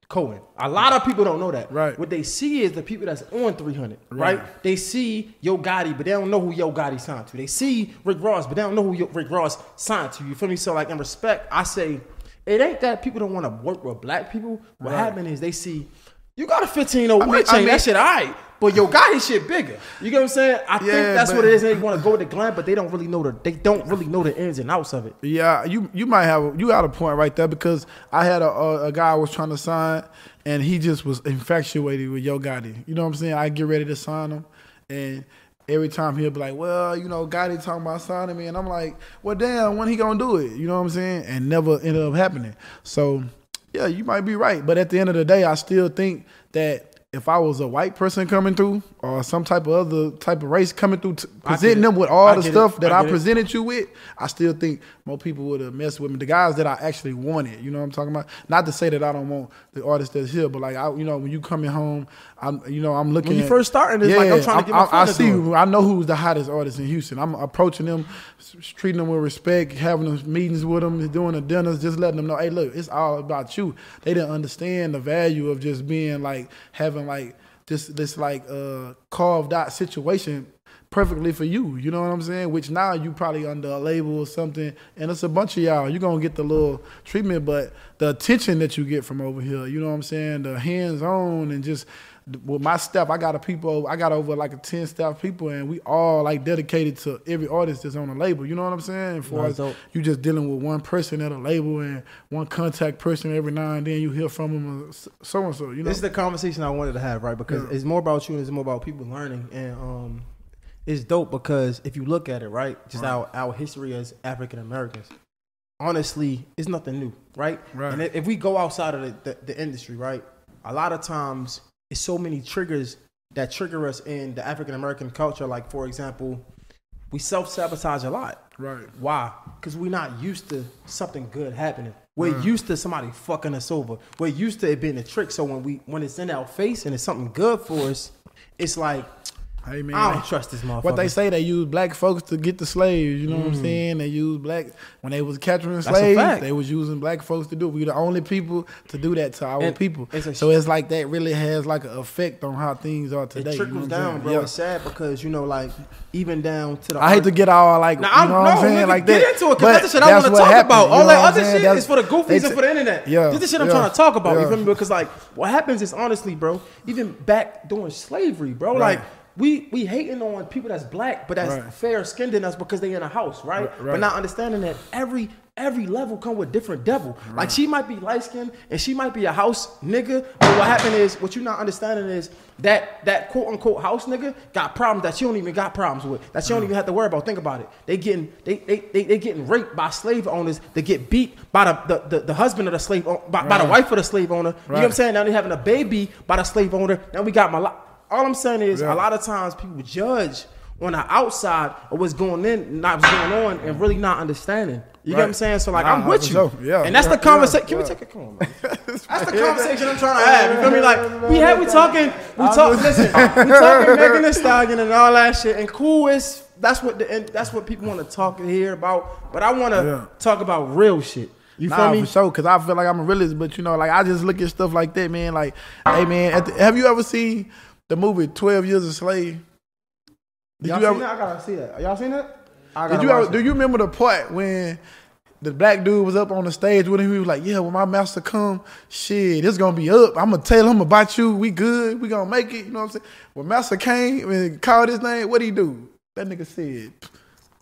Cohen. A lot of people don't know that. Right. What they see is the people that's on 300. Right. Right. They see Yo Gotti, but they don't know who Yo Gotti signed to. They see Rick Ross, but they don't know who Rick Ross signed to. You feel me? So like in respect, I say it ain't that people don't want to work with black people. What Right. happened is they see you got a 15 over mean- chain. I mean- that shit all right. But Yo Gotti shit bigger. You get what I'm saying? I think that's but- what it is. They want to go with the glam, but they don't really know the they don't really know the ins and outs of it. Yeah, you you might have you got a point right there because I had a, a, a guy I was trying to sign and he just was infatuated with Yo Gotti. You know what I'm saying? I get ready to sign him and every time he'll be like, Well, you know, Gotti talking about signing me and I'm like, Well damn, when he gonna do it? You know what I'm saying? And never ended up happening. So yeah, you might be right. But at the end of the day, I still think that if I was a white person coming through or some type of other type of race coming through, presenting them with all I the get it. stuff that I I, get it. presented you with, I still think more people would have messed with me. The guys that I actually wanted, you know what I'm talking about? Not to say that I don't want the artists that's here, but like I, you know, when you coming home, I'm, you know, I'm looking. When you at- first starting, it's like, I'm trying to get my I, I the see. door. I know who's the hottest artist in Houston. I'm approaching them, treating them with respect, having them meetings with them, doing the dinners, just letting them know, hey, look, it's all about you. They didn't understand the value of just being like having like this this like uh carved out situation perfectly for you. You know what I'm saying? Which now you probably under a label or something, and it's a bunch of y'all. You're gonna get the little treatment, but the attention that you get from over here, you know what I'm saying? The hands on and just with my staff, I got a people, I got over like a ten staff people, and we all like dedicated to every artist that's on the label. You know what I'm saying? For That's as dope. you just dealing with one person at a label and one contact person every now and then you hear from them, so and so. You know, This is the conversation I wanted to have, right? Because Yeah. it's more about you and it's more about people learning. And um, it's dope because if you look at it, right, just our, our history as African Americans, honestly, it's nothing new, right? Right. And if we go outside of the, the, the industry, right, a lot of times it's so many triggers that trigger us in the African American culture. Like, for example, we self sabotage a lot. right? Why? Because we're not used to something good happening. We're used to somebody fucking us over. We're used to it being a trick. So when we when it's in our face and it's something good for us, it's like Hey man, I don't trust this motherfucker. What they say, they use black folks to get the slaves. You know what I'm saying? They use black when they was capturing Mm. slaves. They was using black folks to do. it. We the only people to do that to our And people. it's so it's like that really has like an effect on how things are today. it you know trickles down, bro. Yeah. It's sad because you know, like even down to the. I hate to get all like Now, you I'm, know what I'm saying nigga, like get that. into it because that's the shit I want to talk happened, about. All that other shit That's- is for the goofies and for the internet. Yeah, this is shit I'm trying to talk about. You feel me? Because like what happens is honestly, bro, even back during slavery, bro, like. We, we hating on people that's black, but that's Right. fair skinned than us because they in a house, right? Right, But not understanding that every every level come with different devil. Like she might be light skinned and she might be a house nigga, but what happened is what you're not understanding is that that quote unquote house nigga got problems that you don't even got problems with. That you don't even have to worry about. Think about it. They getting they they they, they getting raped by slave owners. They get beat by the the, the, the husband of the slave by, by the wife of the slave owner. You know what I'm saying? Now they having a baby by the slave owner. Now we got my all I'm saying is Yeah. a lot of times people judge on the outside of what's going in, not what's going on, and really not understanding. You get what I'm saying? So like Nah, I'm with you. Yeah, and that's yeah, the conversation. Can we take it? Come on, man. (laughs) That's the conversation I'm trying to have. You feel me? Like we had, we talking, we talk. Listen, we talking Megan Thee Stallion and all that shit, and cool is that's what the and that's what people want to talk and hear about. But I want to talk about real shit. You Nah, feel me? for sure. Cause I feel like I'm a realist, but you know, like I just look at stuff like that, man. Like, hey, man, at the, have you ever seen the movie Twelve Years a Slave? Did Y'all you seen ever? I gotta see that. Y'all seen that? I Did gotta you ever? Do you remember the part when the black dude was up on the stage with him? He was like, "Yeah, when my master come, shit, it's gonna be up. I'm gonna tell him about you. We good. We gonna make it. You know what I'm saying?" When master came and called his name, what he do? That nigga said,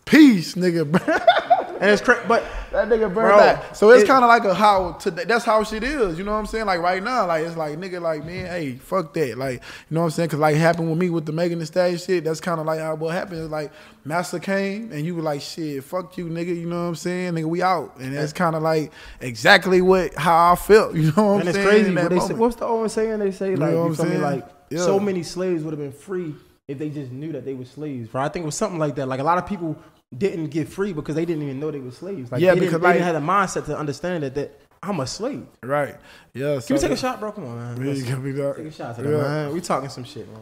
"Peace, nigga." (laughs) And it's crazy, but That nigga burned back. So it's it- kind of like a how today. That's how shit is. You know what I'm saying? Like right now, like it's like nigga, like man, hey, fuck that. Like you know what I'm saying? Cause like it happened with me with the Megan Thee Stallion shit. That's kind of like how what happened. Is like Master came and you were like, shit, fuck you, nigga. You know what I'm saying? Nigga, we out. And that's kind of like exactly what how I felt. (laughs) You know what I'm saying? and it's crazy. in that What they say, what's the old saying? They say like know you, what I'm feel me? saying? Like Yeah. so many slaves would have been free if they just knew that they were slaves. Right? I think it was something like that. Like a lot of people didn't get free because they didn't even know they were slaves. Like Yeah, they, because, didn't, they didn't have the mindset to understand that that I'm a slave. right? Yeah. Can we take a shot, bro? Come on, man. Yeah, Let's you can be that. take a shot to that, Yeah. man. We talking some shit, man.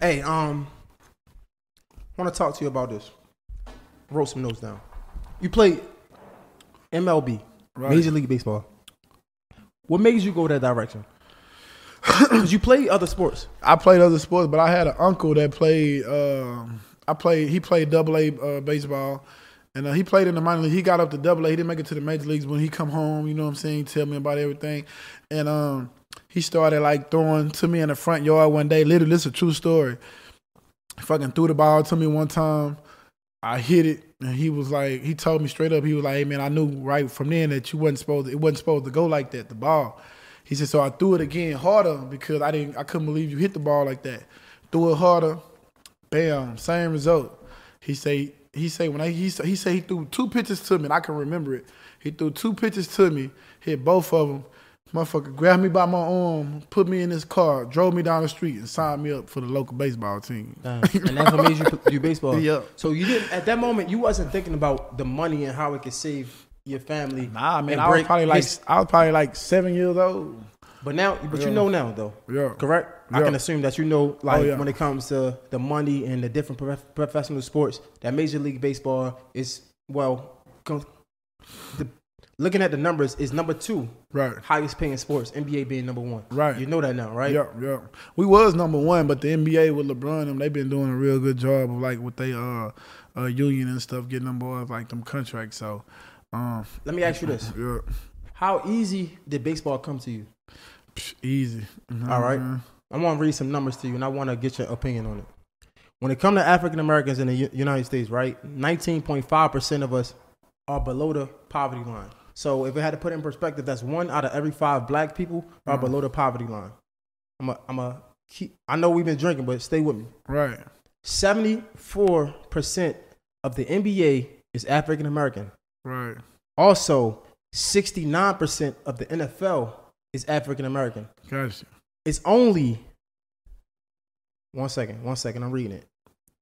Hey, um, want to talk to you about this. wrote some notes down. You played MLB, Right. Major League Baseball. What made you go that direction? Because you played other sports. I played other sports, but I had an uncle that played. Um, I played. He played Double A uh, baseball, and uh, he played in the minor league. He got up to Double A. He didn't make it to the major leagues. When he come home, you know what I'm saying. Tell me about everything, and um, he started like throwing to me in the front yard one day. Literally, this is a true story. He fucking threw the ball to me one time. I hit it, and he was like, he told me straight up, he was like, "Hey man, I knew right from then that you wasn't supposed, to, it wasn't supposed to go like that. The ball." He said, "So I threw it again harder because I didn't, I couldn't believe you hit the ball like that. Threw it harder, bam, same result." He say, he say when I, he say, he say he threw two pitches to me, and I can remember it. He threw two pitches to me, hit both of them. Motherfucker grabbed me by my arm, put me in his car, drove me down the street, and signed me up for the local baseball team. and that's what made you (laughs) do baseball. Yeah. So you didn't at that moment you wasn't thinking about the money and how it could save your family. Nah, man, and I was probably like his- I was probably like seven years old. but now, but you know now though. Yeah. Correct. I can assume that you know, like Oh, yeah. when it comes to the money and the different prof- professional sports, that Major League Baseball is well, com- the, looking at the numbers is number two Right. highest paying sports. NBA being number one. Right. You know that now, right? Yeah, yeah. We was number one, but the NBA with LeBron and them, they been doing a real good job of like with they uh, uh union and stuff, getting them boys like them contracts. So, um, Let me ask you this: yeah, How easy did baseball come to you? psh, easy. Know All right. I'm I want to read some numbers to you, and I want to get your opinion on it. When it comes to African Americans in the U- United States, right, nineteen point five percent of us are below the poverty line. So if it had to put it in perspective, that's one out of every five black people are Mhm. below the poverty line. I'm a, I'm a keep. I know we've been drinking, but stay with me. Right. Seventy four percent of the NBA is African American. Right. Also, sixty nine percent of the NFL is African American. Gotcha. it's only one second, one second, I'm reading it.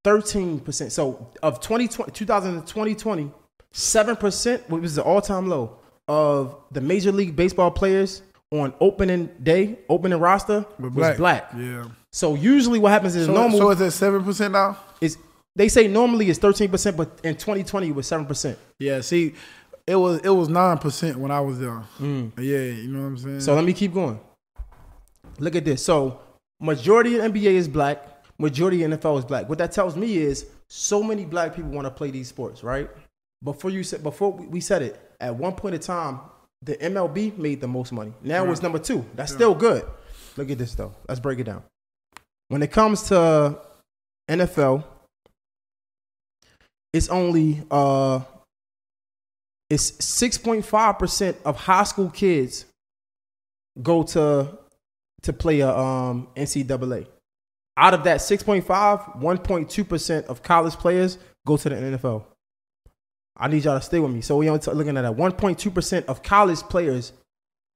13%. So of 2020, 2020, 7%, which was the all-time low of the Major League Baseball players on opening day, opening roster was black. Yeah. So usually what happens is So, normal so is it seven percent now? is they say normally it's 13%, but in 2020 it was 7%. Yeah. See, it was it was nine percent when I was there. Mm. Yeah. You know what I'm saying? So let me keep going. Look at this. So majority of NBA is black. Majority of NFL is black. What that tells me is so many black people want to play these sports, right? Before you said before we we said it, at one point in time, the MLB made the most money. Now it's number two. That's still good. Look at this though. Let's break it down. When it comes to NFL, it's only uh it's 6.5% of high school kids go to to play a um NCAA. Out of that 6.5, 1.2% of college players go to the NFL. I need y'all to stay with me. So we only t- looking at that 1.2% of college players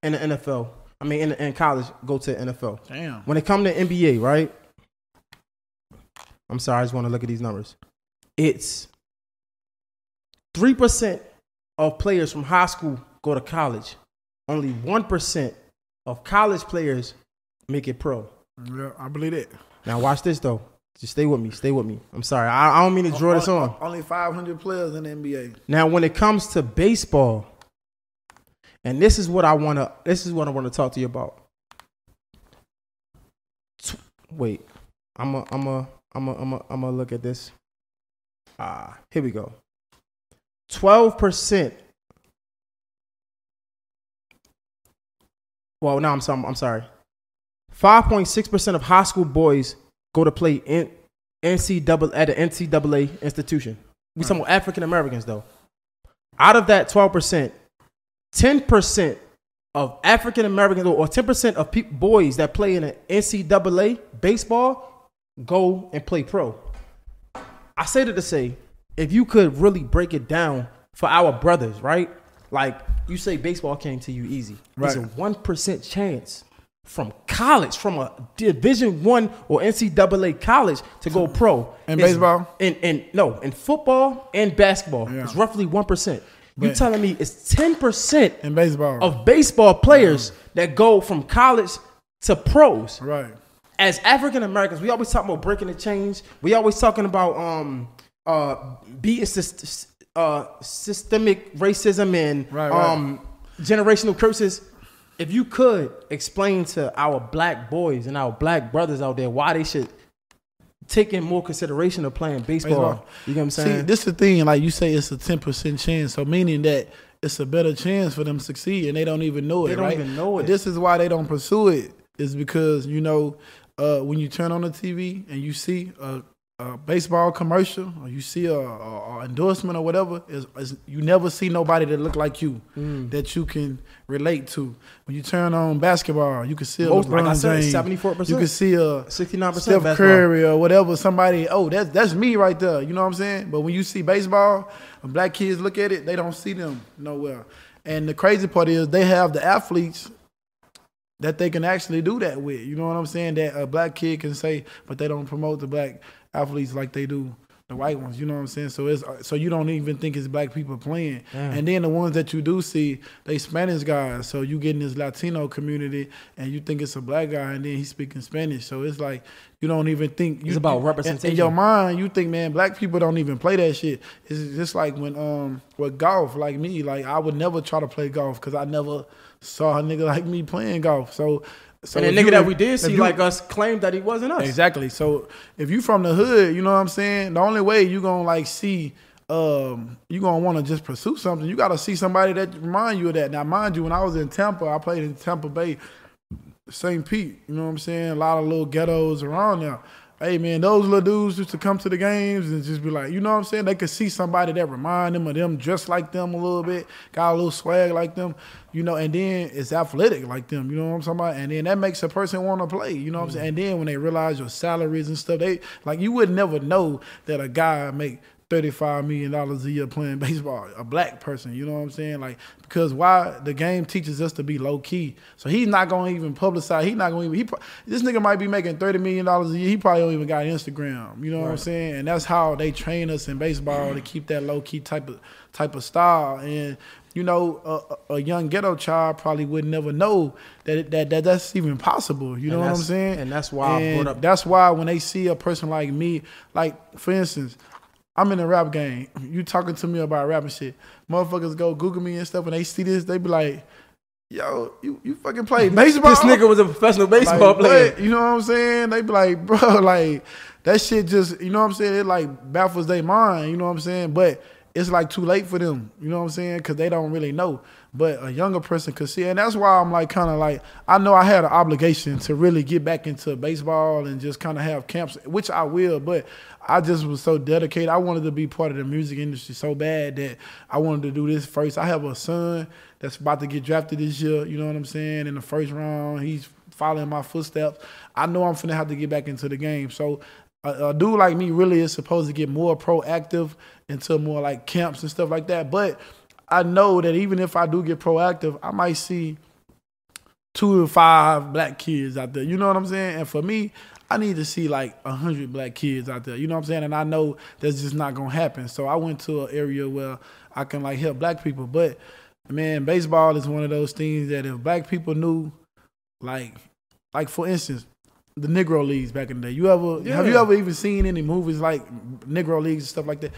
in the NFL. I mean, in, in college, go to the NFL. Damn. When it comes to NBA, right? I'm sorry, I just want to look at these numbers. It's 3% of players from high school go to college. Only 1% of college players make it pro. Yeah, I believe it. Now, watch this, though. Just stay with me. Stay with me. I'm sorry. I, I don't mean to draw this on. Only 500 players in the NBA. Now, when it comes to baseball, and this is what I want to this is what I want to talk to you about. Wait, I'm a I'm a I'm a I'm a I'm gonna look at this. Ah, here we go. Twelve percent. Well, no, I'm sorry. I'm sorry. Five point six percent of high school boys go to play in NCAA at an NCAA institution. We talking about African Americans though. Out of that twelve percent, ten percent of African Americans or ten percent of peop boys that play in an NCAA baseball go and play pro. I say that to say, if you could really break it down for our brothers, right? Like you say, baseball came to you easy. There's a one percent chance from college, from a Division One or NCAA college to go pro. In It's- baseball? in in no, in football and basketball, Yeah. it's roughly one percent. You telling me it's ten percent In baseball. of baseball players that go from college to pros? Right. as African Americans, we always talk about breaking the chains. We always talking about um uh, beating syst- uh, systemic racism and Right, right. um, generational curses. If you could explain to our black boys and our black brothers out there why they should take in more consideration of playing baseball, Baseball. you get what I'm saying? See, this is the thing. Like you say, it's a ten percent chance. So meaning that it's a better chance for them to succeed, and they don't even know it. They don't right? even know it. This is why they don't pursue it. Is because you know uh, when you turn on the TV and you see a, a baseball commercial or you see a, a, a endorsement or whatever, is, is you never see nobody that look like you Mm. that you can relate to. When you turn on basketball, you can see a Most- LeBron like I said, James. 74%. You can see a 69% Steph basketball. Curry or whatever, somebody, oh, that's that's me right there. You know what I'm saying? But when you see baseball, when black kids look at it, they don't see them nowhere. And the crazy part is they have the athletes that they can actually do that with. You know what I'm saying? That a black kid can say, but they don't promote the black athletes like they do the white ones. You know what I'm saying? So it's so you don't even think it's black people playing. Damn. And then the ones that you do see, they Spanish guys. So you get in this Latino community and you think it's a black guy and then he's speaking Spanish. So it's like you don't even think you, It's about in- representation. In your mind, you think, man, black people don't even play that shit. It's just like when um with golf, like me, like I would never try to play golf because I never saw a nigga (laughs) like me playing golf. So so and the nigga that we did see you- like us claimed that he wasn't us. Exactly. So if you from the hood, you know what I'm saying? The only way you gonna like see um you gonna want to just pursue something, you gotta see somebody that remind you of that. Now mind you, when I was in Tampa, I played in Tampa Bay, St. Pete, you know what I'm saying? A lot of little ghettos around there. Hey man, those little dudes used to come to the games and just be like, you know what I'm saying? They could see somebody that remind them of them, dressed like them a little bit, got a little swag like them, you know, and then it's athletic like them, you know what I'm talking about? And then that makes a person want to play, you know what I'm saying? And then when they realize your salaries and stuff, they like you would never know that a guy make thirty-five million dollars a year playing (laughs) baseball. A black person, you know what I'm saying? Like because why the game teaches us to be low key. So he's not gonna even publicize. He's not gonna even. He this nigga might be making thirty million dollars a year. He probably don't even got Instagram. You know what I'm saying? And that's how they train us in baseball to keep that low key type of type of style. And you know, a, a young ghetto child probably would never know that that, that that's even possible. You know what I'm saying? and that's why I And brought up- That's why when they see a person like me, like for instance, I'm in a rap game. You talking to me about rapping shit. Motherfuckers go Google me and stuff, and they see this, they be like, "Yo, you you fucking play (laughs) baseball." This nigga was a professional baseball Like, player. what? You know what I'm saying? They be like, bro, (laughs) like that shit just, you know what I'm saying? It like baffles their mind. You know what I'm saying? But it's like too late for them. You know what I'm saying? Because they don't really know. But a younger person could see, and that's why I'm like kind of like I know I had an obligation to really get back into baseball and just kind of have camps, which I will. But I just was so dedicated. I wanted to be part of the music industry so bad that I wanted to do this first. I have a son that's about to get drafted this year. You know what I'm saying? In the first round, he's following my footsteps. I know I'm finna have to get back into the game. So a, a dude like me really is supposed to get more proactive into more like camps and stuff like that. But I know that even if I do get proactive, I might see two or five black kids out there. You know what I'm saying? And for me, I need to see like a hundred black kids out there. You know what I'm saying? And I know that's just not gonna happen. So I went to an area where I can like help black people. But man, baseball is one of those things that if black people knew, like, like for instance, the Negro leagues back in the day. You ever have you ever even seen any movies like Negro leagues and stuff like that?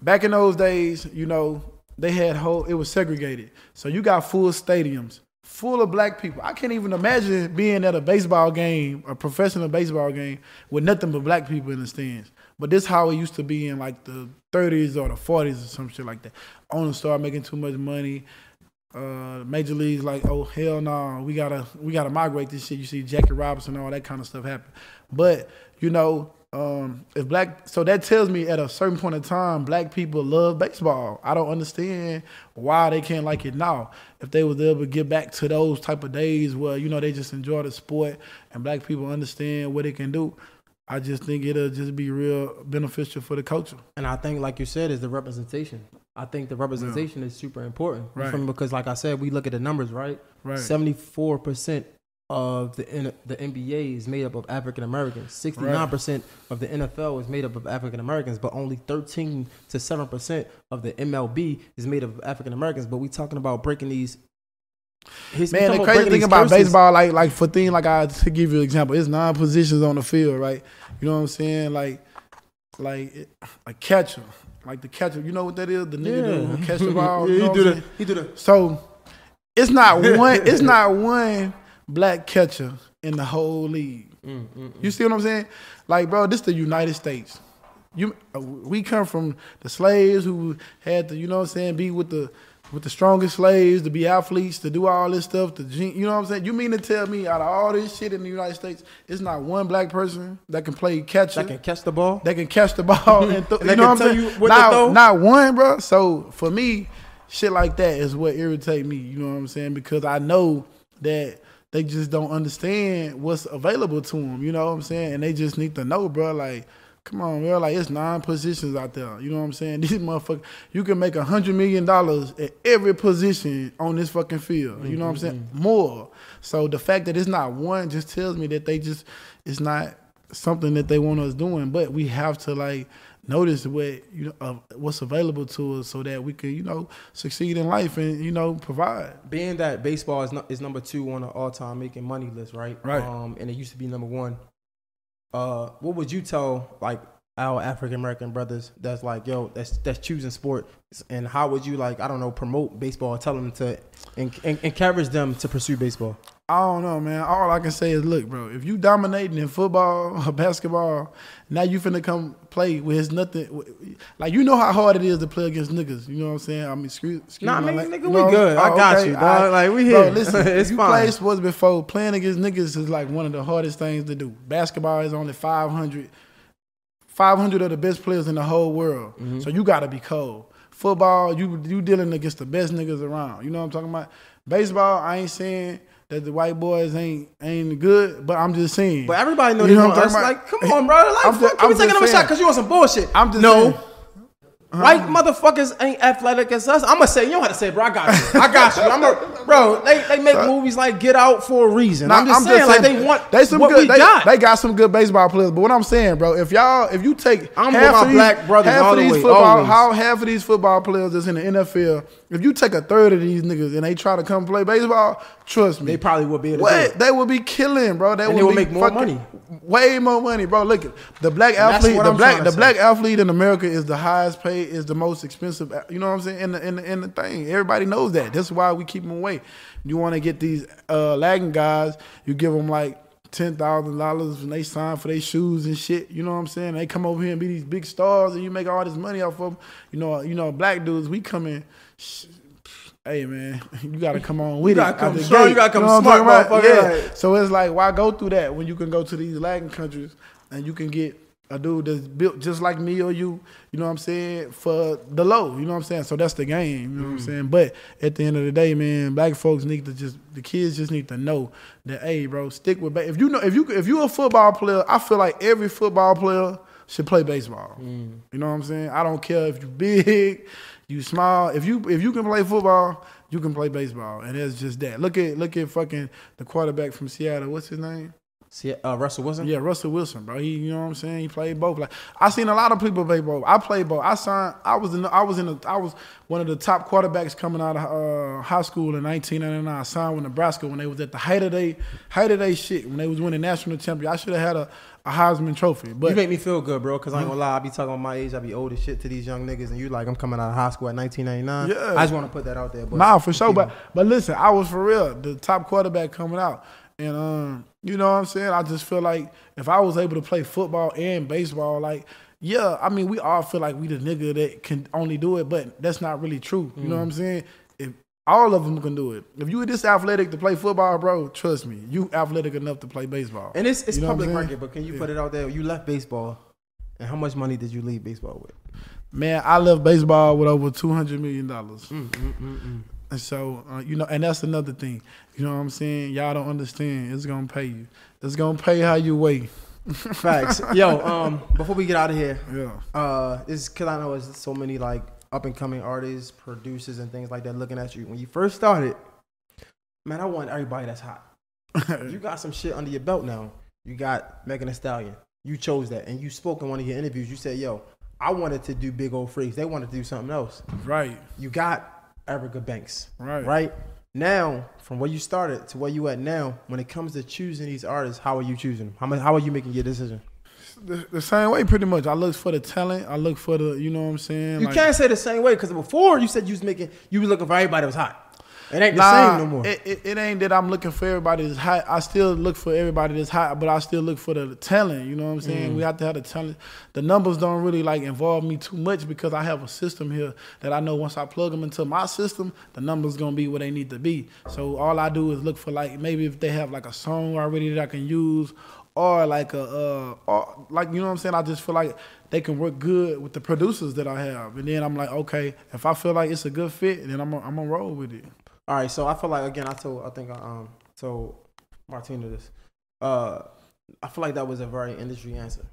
Back in those days, you know, they had whole it was segregated. So you got full stadiums full of black people. I can't even imagine being at a baseball game, a professional baseball game, with nothing but black people in the stands. But this how it used to be in like the 30s or the 40s or some shit like that. Owners started making too much money. Uh, major leagues like, oh hell no, we gotta we gotta migrate this shit. You see Jackie Robinson, and all that kind of stuff happen. But you know, um, if black, so that tells me at a certain point in time, black people love baseball. I don't understand why they can't like it now. If they was able to get back to those type of days where you know they just enjoy the sport and black people understand what it can do, I just think it'll just be real beneficial for the culture. And I think, like you said, is the representation. I think the representation is super important. Right. me? Because, like I said, we look at the numbers, right? Right. Seventy-four percent of the N- the NBA is made up of African Americans. Sixty-nine percent of the NFL is made up of African Americans, but only thirteen to seven percent of the MLB is made up of African Americans. But we talking about breaking these. his- Man, the crazy thing about curses. baseball, like like for thing like I to give you an example, it's nine positions on the field, right? You know what I'm saying? Like like a catcher, like the catcher. You know what that is? The nigga Yeah. catch the (laughs) ball. yeah, you know he do the he do the So it's not (laughs) one. it's not one black catcher in the whole league. Mm, You see what I'm saying? Like, bro, this the United States. You, uh, we come from the slaves who had to, you know what I'm saying, be with the with the strongest slaves to be athletes to do all this stuff. To you know what I'm saying? You mean to tell me out of all this shit in the United States, it's not one black person that can play catcher? that can catch the ball. That can catch the ball (laughs) and, th- And you know what I'm saying? you what not, throw? not one, bro. So for me, shit like that is what irritate me. You know what I'm saying? Because I know that they just don't understand what's available to them. You know what I'm saying? And they just need to know, bro. Like, come on, bro. Like it's nine positions out there. You know what I'm saying? (laughs) These motherfuckers, you can make a hundred million dollars at every position on this fucking field. You know what I'm saying? Mm-hmm. More. So the fact that it's not one just tells me that they just it's not something that they want us doing. But we have to like notice what you know uh, what's available to us so that we can you know succeed in life and you know provide. Being that baseball is, no, is number two on the all time making money list, right? Right. Um, and it used to be number one. Uh, what would you tell like our African American brothers that's like, yo, that's that's choosing sport, and how would you like, I don't know, promote baseball, tell them to en- encourage them to pursue baseball? I don't know, man. All I can say is, look, bro. If you dominating in football (laughs) or basketball, now you finna come play with his nothing. Like you know how hard it is to play against niggas. You know what I'm saying? I mean, excuse, excuse Nah, nigga, la- nigga, you we know? good. I Oh, got okay, you, dog. Like, we Bro, here. listen, (laughs) It's you fine. played sports before, playing against niggas is like one of the hardest things to do. Basketball is only 500. 500 of the best players in the whole world. Mm-hmm. So you got to be cold. Football, you you dealing against the best niggas around. You know what I'm talking about? Baseball, I ain't saying that the white boys ain't ain't good, but I'm just saying. But everybody know You know what I'm talking Like, come on, bro. Like, I'm fuck, just- can we I'm take just another shot because you want some bullshit? I'm just no. saying. Uh-huh. White motherfuckers ain't athletic as us. I'm gonna say you don't have to say, bro. I got you. I got you. I'm a bro. They they make movies like Get Out for a reason. Nah, I'm just saying, like they want they some what good we they, got. they got some good baseball players. But what I'm saying, bro, if y'all if you take I'm half with my of these, black brothers half all of the way, football always. how half of these football players that's in the NFL, if you take a third of these niggas and they try to come play baseball, trust me, they probably would be able What they would be killing, bro. They And would they would be make more money. way more money, bro. Look, at the black athlete, the I'm black, the to black athlete in America is the highest paid, is the most expensive. You know what I'm saying? In the in the, in the thing, everybody knows that. That's why we keep them away. You want to get these uh, lagging guys, you give them like. Ten thousand dollars when they sign for their shoes and shit. You know what I'm saying? They come over here and be these big stars, and you make all this money off of them. You know, you know, black dudes. We come in. Hey man, you gotta come on with gotta it. come strong, you gotta come know smart, motherfucker. Yeah. Like- So it's like, why go through that when you can go to these Latin countries and you can get a dude that's built just like me or you, you know what I'm saying, for the low, you know what I'm saying? So that's the game, you know what I'm mm. saying? But at the end of the day, man, black folks need to just the kids just need to know that, hey, bro, stick with ba- if you know if you if you're a football player, I feel like every football player should play baseball. Mm. You know what I'm saying? I don't care if you big, you small. If you if you can play football, you can play baseball, and it's just that. Look at look at fucking the quarterback from Seattle. What's his name? See, uh, Russell Wilson. Yeah, Russell Wilson, bro. He, you know what I'm saying? He played both. Like I seen a lot of people play both. I played both. I signed. I was in. The, I was in. The, I was one of the top quarterbacks coming out of uh, high school in 1999. I signed with Nebraska when they was at the height of they height of they shit when they was winning national championship. I should have had a, a Heisman Trophy, But You make me feel good, bro, because I ain't gonna lie. I be talking about my age. I be old as shit to these young niggas, and you like, I'm coming out of high school at 1999. Yeah. I just want to put that out there. But Nah, for sure. But but listen, I was for real the top quarterback coming out, and um, you know what I'm saying. I just feel like if I was able to play football and baseball, like yeah, I mean we all feel like we the nigga that can only do it, but that's not really true. You know what I'm saying? If all of them can do it. If you were this athletic to play football, bro, trust me, you athletic enough to play baseball. and it's it's You know public record. But can you Yeah. put it out there? You left baseball, and how much money did you leave baseball with? Man, I left baseball with over two hundred million dollars. Mm, mm, mm, mm. And so, uh, you know, and that's another thing. You know what I'm saying? Y'all don't understand. It's gonna pay you. It's gonna pay how you weigh. (laughs) Facts. Yo, um, before we get out of here, Yeah. uh, is because I know there's so many like up and coming artists, producers, and things like that looking at you when you first started. Man, I want everybody that's hot. (laughs) you got some shit under your belt now. You got Megan Thee Stallion. You chose that, and you spoke in one of your interviews. You said, "Yo, I wanted to do Big Ole Freaks. They wanted to do something else." Right. You got Erica Banks. Right. Right now, from where you started to where you at now, when it comes to choosing these artists, how are you choosing them? How, how are you making your decision? the, the same way, pretty much. I look for the talent. I look for the, you know what I'm saying. You Like, can't say the same way because before you said you was making, you was looking for everybody that was hot. It ain't the Nah, same no more. It, it, it ain't that I'm looking for everybody that's hot. I still look for everybody that's hot, but I still look for the talent. You know what I'm Mm. saying? We have to have the talent. The numbers don't really like involve me too much because I have a system here that I know once I plug them into my system, the numbers gonna be where they need to be. So all I do is look for like maybe if they have like a song already that I can use, or like a uh, or like you know what I'm saying. I just feel like they can work good with the producers that I have, and then I'm like, okay, if I feel like it's a good fit, then I'm gonna, I'm gonna roll with it. All right, so I feel like again, I told, I think I um told Martina this. Uh, I feel like that was a very industry answer.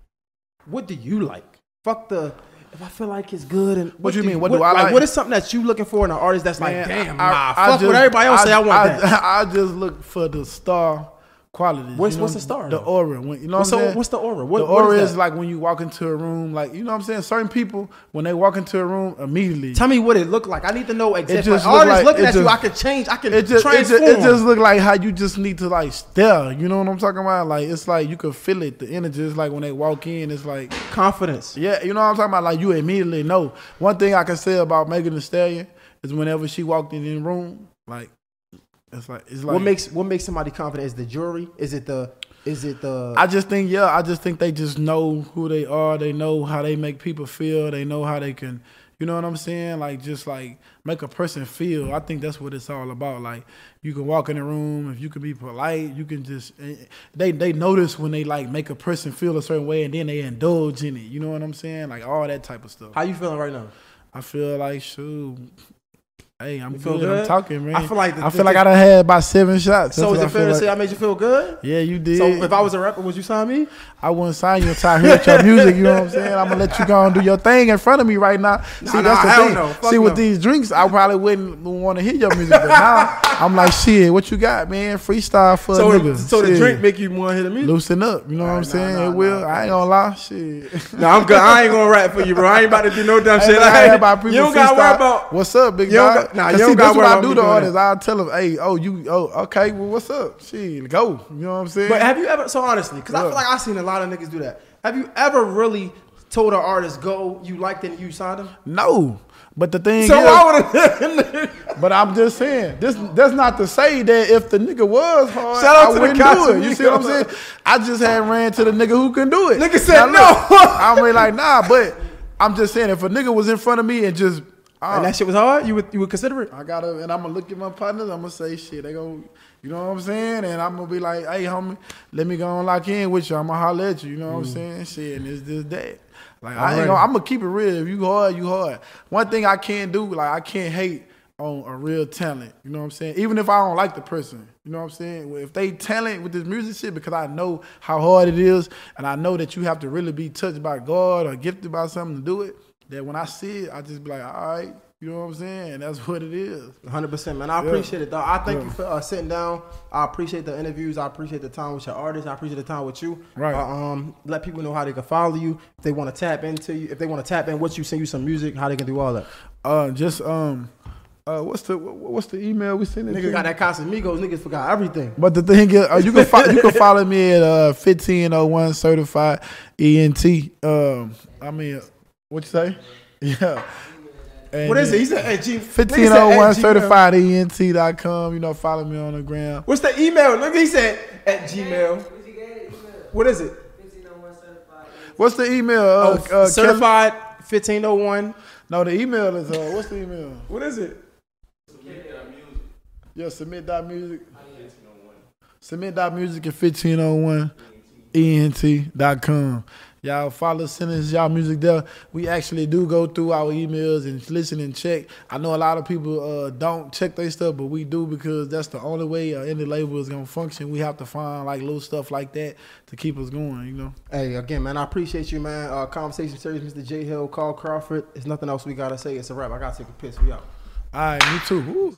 What do you like? Fuck the. If I feel like it's good and What do you mean? What do I like? What is something that you looking for in an artist that's like, damn, I- nah, I fuck what just- everybody else say. I want I, that. (laughs) I just look for the star quality. What's- you know, what's the star, The aura. When, you know What's what I'm the, saying? what's the aura? What, the aura is, is, like when you walk into a room, like you know what I'm saying. Certain people when they walk into a room immediately, Tell me what it looked like. I need to know exactly. just Like, artists like- looking at you, I can change. I can it just, it just transform. it just look like how you just need to like stare. You know what I'm talking about? Like it's like you can feel it. The energy is like when they walk in, it's like confidence. yeah, you know what I'm talking about. Like you immediately know. One thing I can say about Megan Thee Stallion is whenever she walked in the room, like it's like it's like what makes what makes somebody confident? Is the jury? Is it the? Is it the? I just think, yeah, I just think they just know who they are. They know how they make people feel. They know how they can, you know what I'm saying? Like just like make a person feel. I think that's what it's all about. Like you can walk in the room, if you can be polite, you can just eh, they they notice when they like make a person feel a certain way, and then they indulge in it. You know what I'm saying? Like all that type of stuff. how you feeling right now? I feel like shoot. Hey, I'm You feel good. I'm talking, man. I feel like the- I the- feel like I done had about seven shots. So That's is it fair to like. say I made you feel good? Yeah, you did. So if I was a rapper, would you sign me? I wouldn't sign you until I heard your music. You know what I'm saying? I'm gonna let you go and do your thing in front of me right now. See, nah, that's the thing. See, with no. these drinks, I probably wouldn't want to hear your music, but now I'm like, shit, what you got, man? Freestyle for So, a nigga. so the drink make you want to hit the music? loosen up. You know what I'm Nah, saying? it will. I ain't gonna lie. Shit. No, I'm good. I ain't gonna rap for you, bro. I ain't about to do no dumb shit. I ain't about people you don't gotta worry about. what's up, big dog. Got- nah, 'Cause you see, don't this gotta what I do to doing artists. I'll tell them, hey, oh, you, oh, okay, well, what's up? Shit, go. You know what I'm saying? But have you ever? So honestly, because I feel like I've seen a lot of niggas do that. Have you ever really told an artist go, you liked it, and you signed them? no. But the thing So is, why would? (laughs) But I'm just saying, this that's not to say that if the nigga was hard, Shout out I to wouldn't do it. You see what I'm saying? I just had ran to the nigga who can do it. Nigga said Now, look, no. I mean, like, nah, but I'm just saying, if a nigga was in front of me and just, Ah. and that shit was hard. You would you would consider it? I gotta, and I'm gonna look at my partners, I'm gonna say, shit, they go, you know what I'm saying? And I'm gonna be like, hey, homie, let me go and lock in with you. I'm gonna holler at you, you know what I'm mm. saying? Shit, and it's just that. Like, I ain't gonna, I'm gonna keep it real. If you hard, you hard. One thing I can't do, like, I can't hate on a real talent. You know what I'm saying? Even if I don't like the person, you know what I'm saying? If they talent with this music shit, because I know how hard it is, and I know that you have to really be touched by God or gifted by something to do it. That when I see it, I just be like, all right, you know what I'm saying? That's (laughs) what it is. 100 percent, man. I Yeah. appreciate it, though. I thank Yeah. you for uh, sitting down. I appreciate the interviews. I appreciate the time with your artists. I appreciate the time with you. Right. Uh, um, let people know how they can follow you if they want to tap into you. If they want to tap in, what you send you some music, how they can do all that. Uh, just um, uh, what's the what's the email we send it Niggas to? got that Casamigos. Niggas forgot everything. But the thing is, uh, you can fo- you can (laughs) follow me at uh fifteen oh one certified ENT. Um, I mean, what you say? (laughs) Yeah. And What is it? He said at G. Fifteen nigga said oh at one Gmail. certified ENT.com. You know, follow me on the gram. What's the email? Look, he said at Gmail. What is it? What's the email? Uh, Oh, uh, Kevin- certified 1501. No, the email is uh, what's the email? What is it? Yeah, submit dot music. Submit dot music at fifteen oh one ent.com. Y'all follow, send us y'all music there. We actually do go through our emails and listen and check. I know a lot of people uh, don't check their stuff, but we do because that's the only way uh, any label is gonna function. We have to find like little stuff like that to keep us going. You know. Hey, again, man, I appreciate you, man. Uh, conversation series, Mr. Jay Hill, Carl Crawford. There's nothing else we gotta say. It's a wrap. I gotta take a piss. We out. All right, me too. Woo.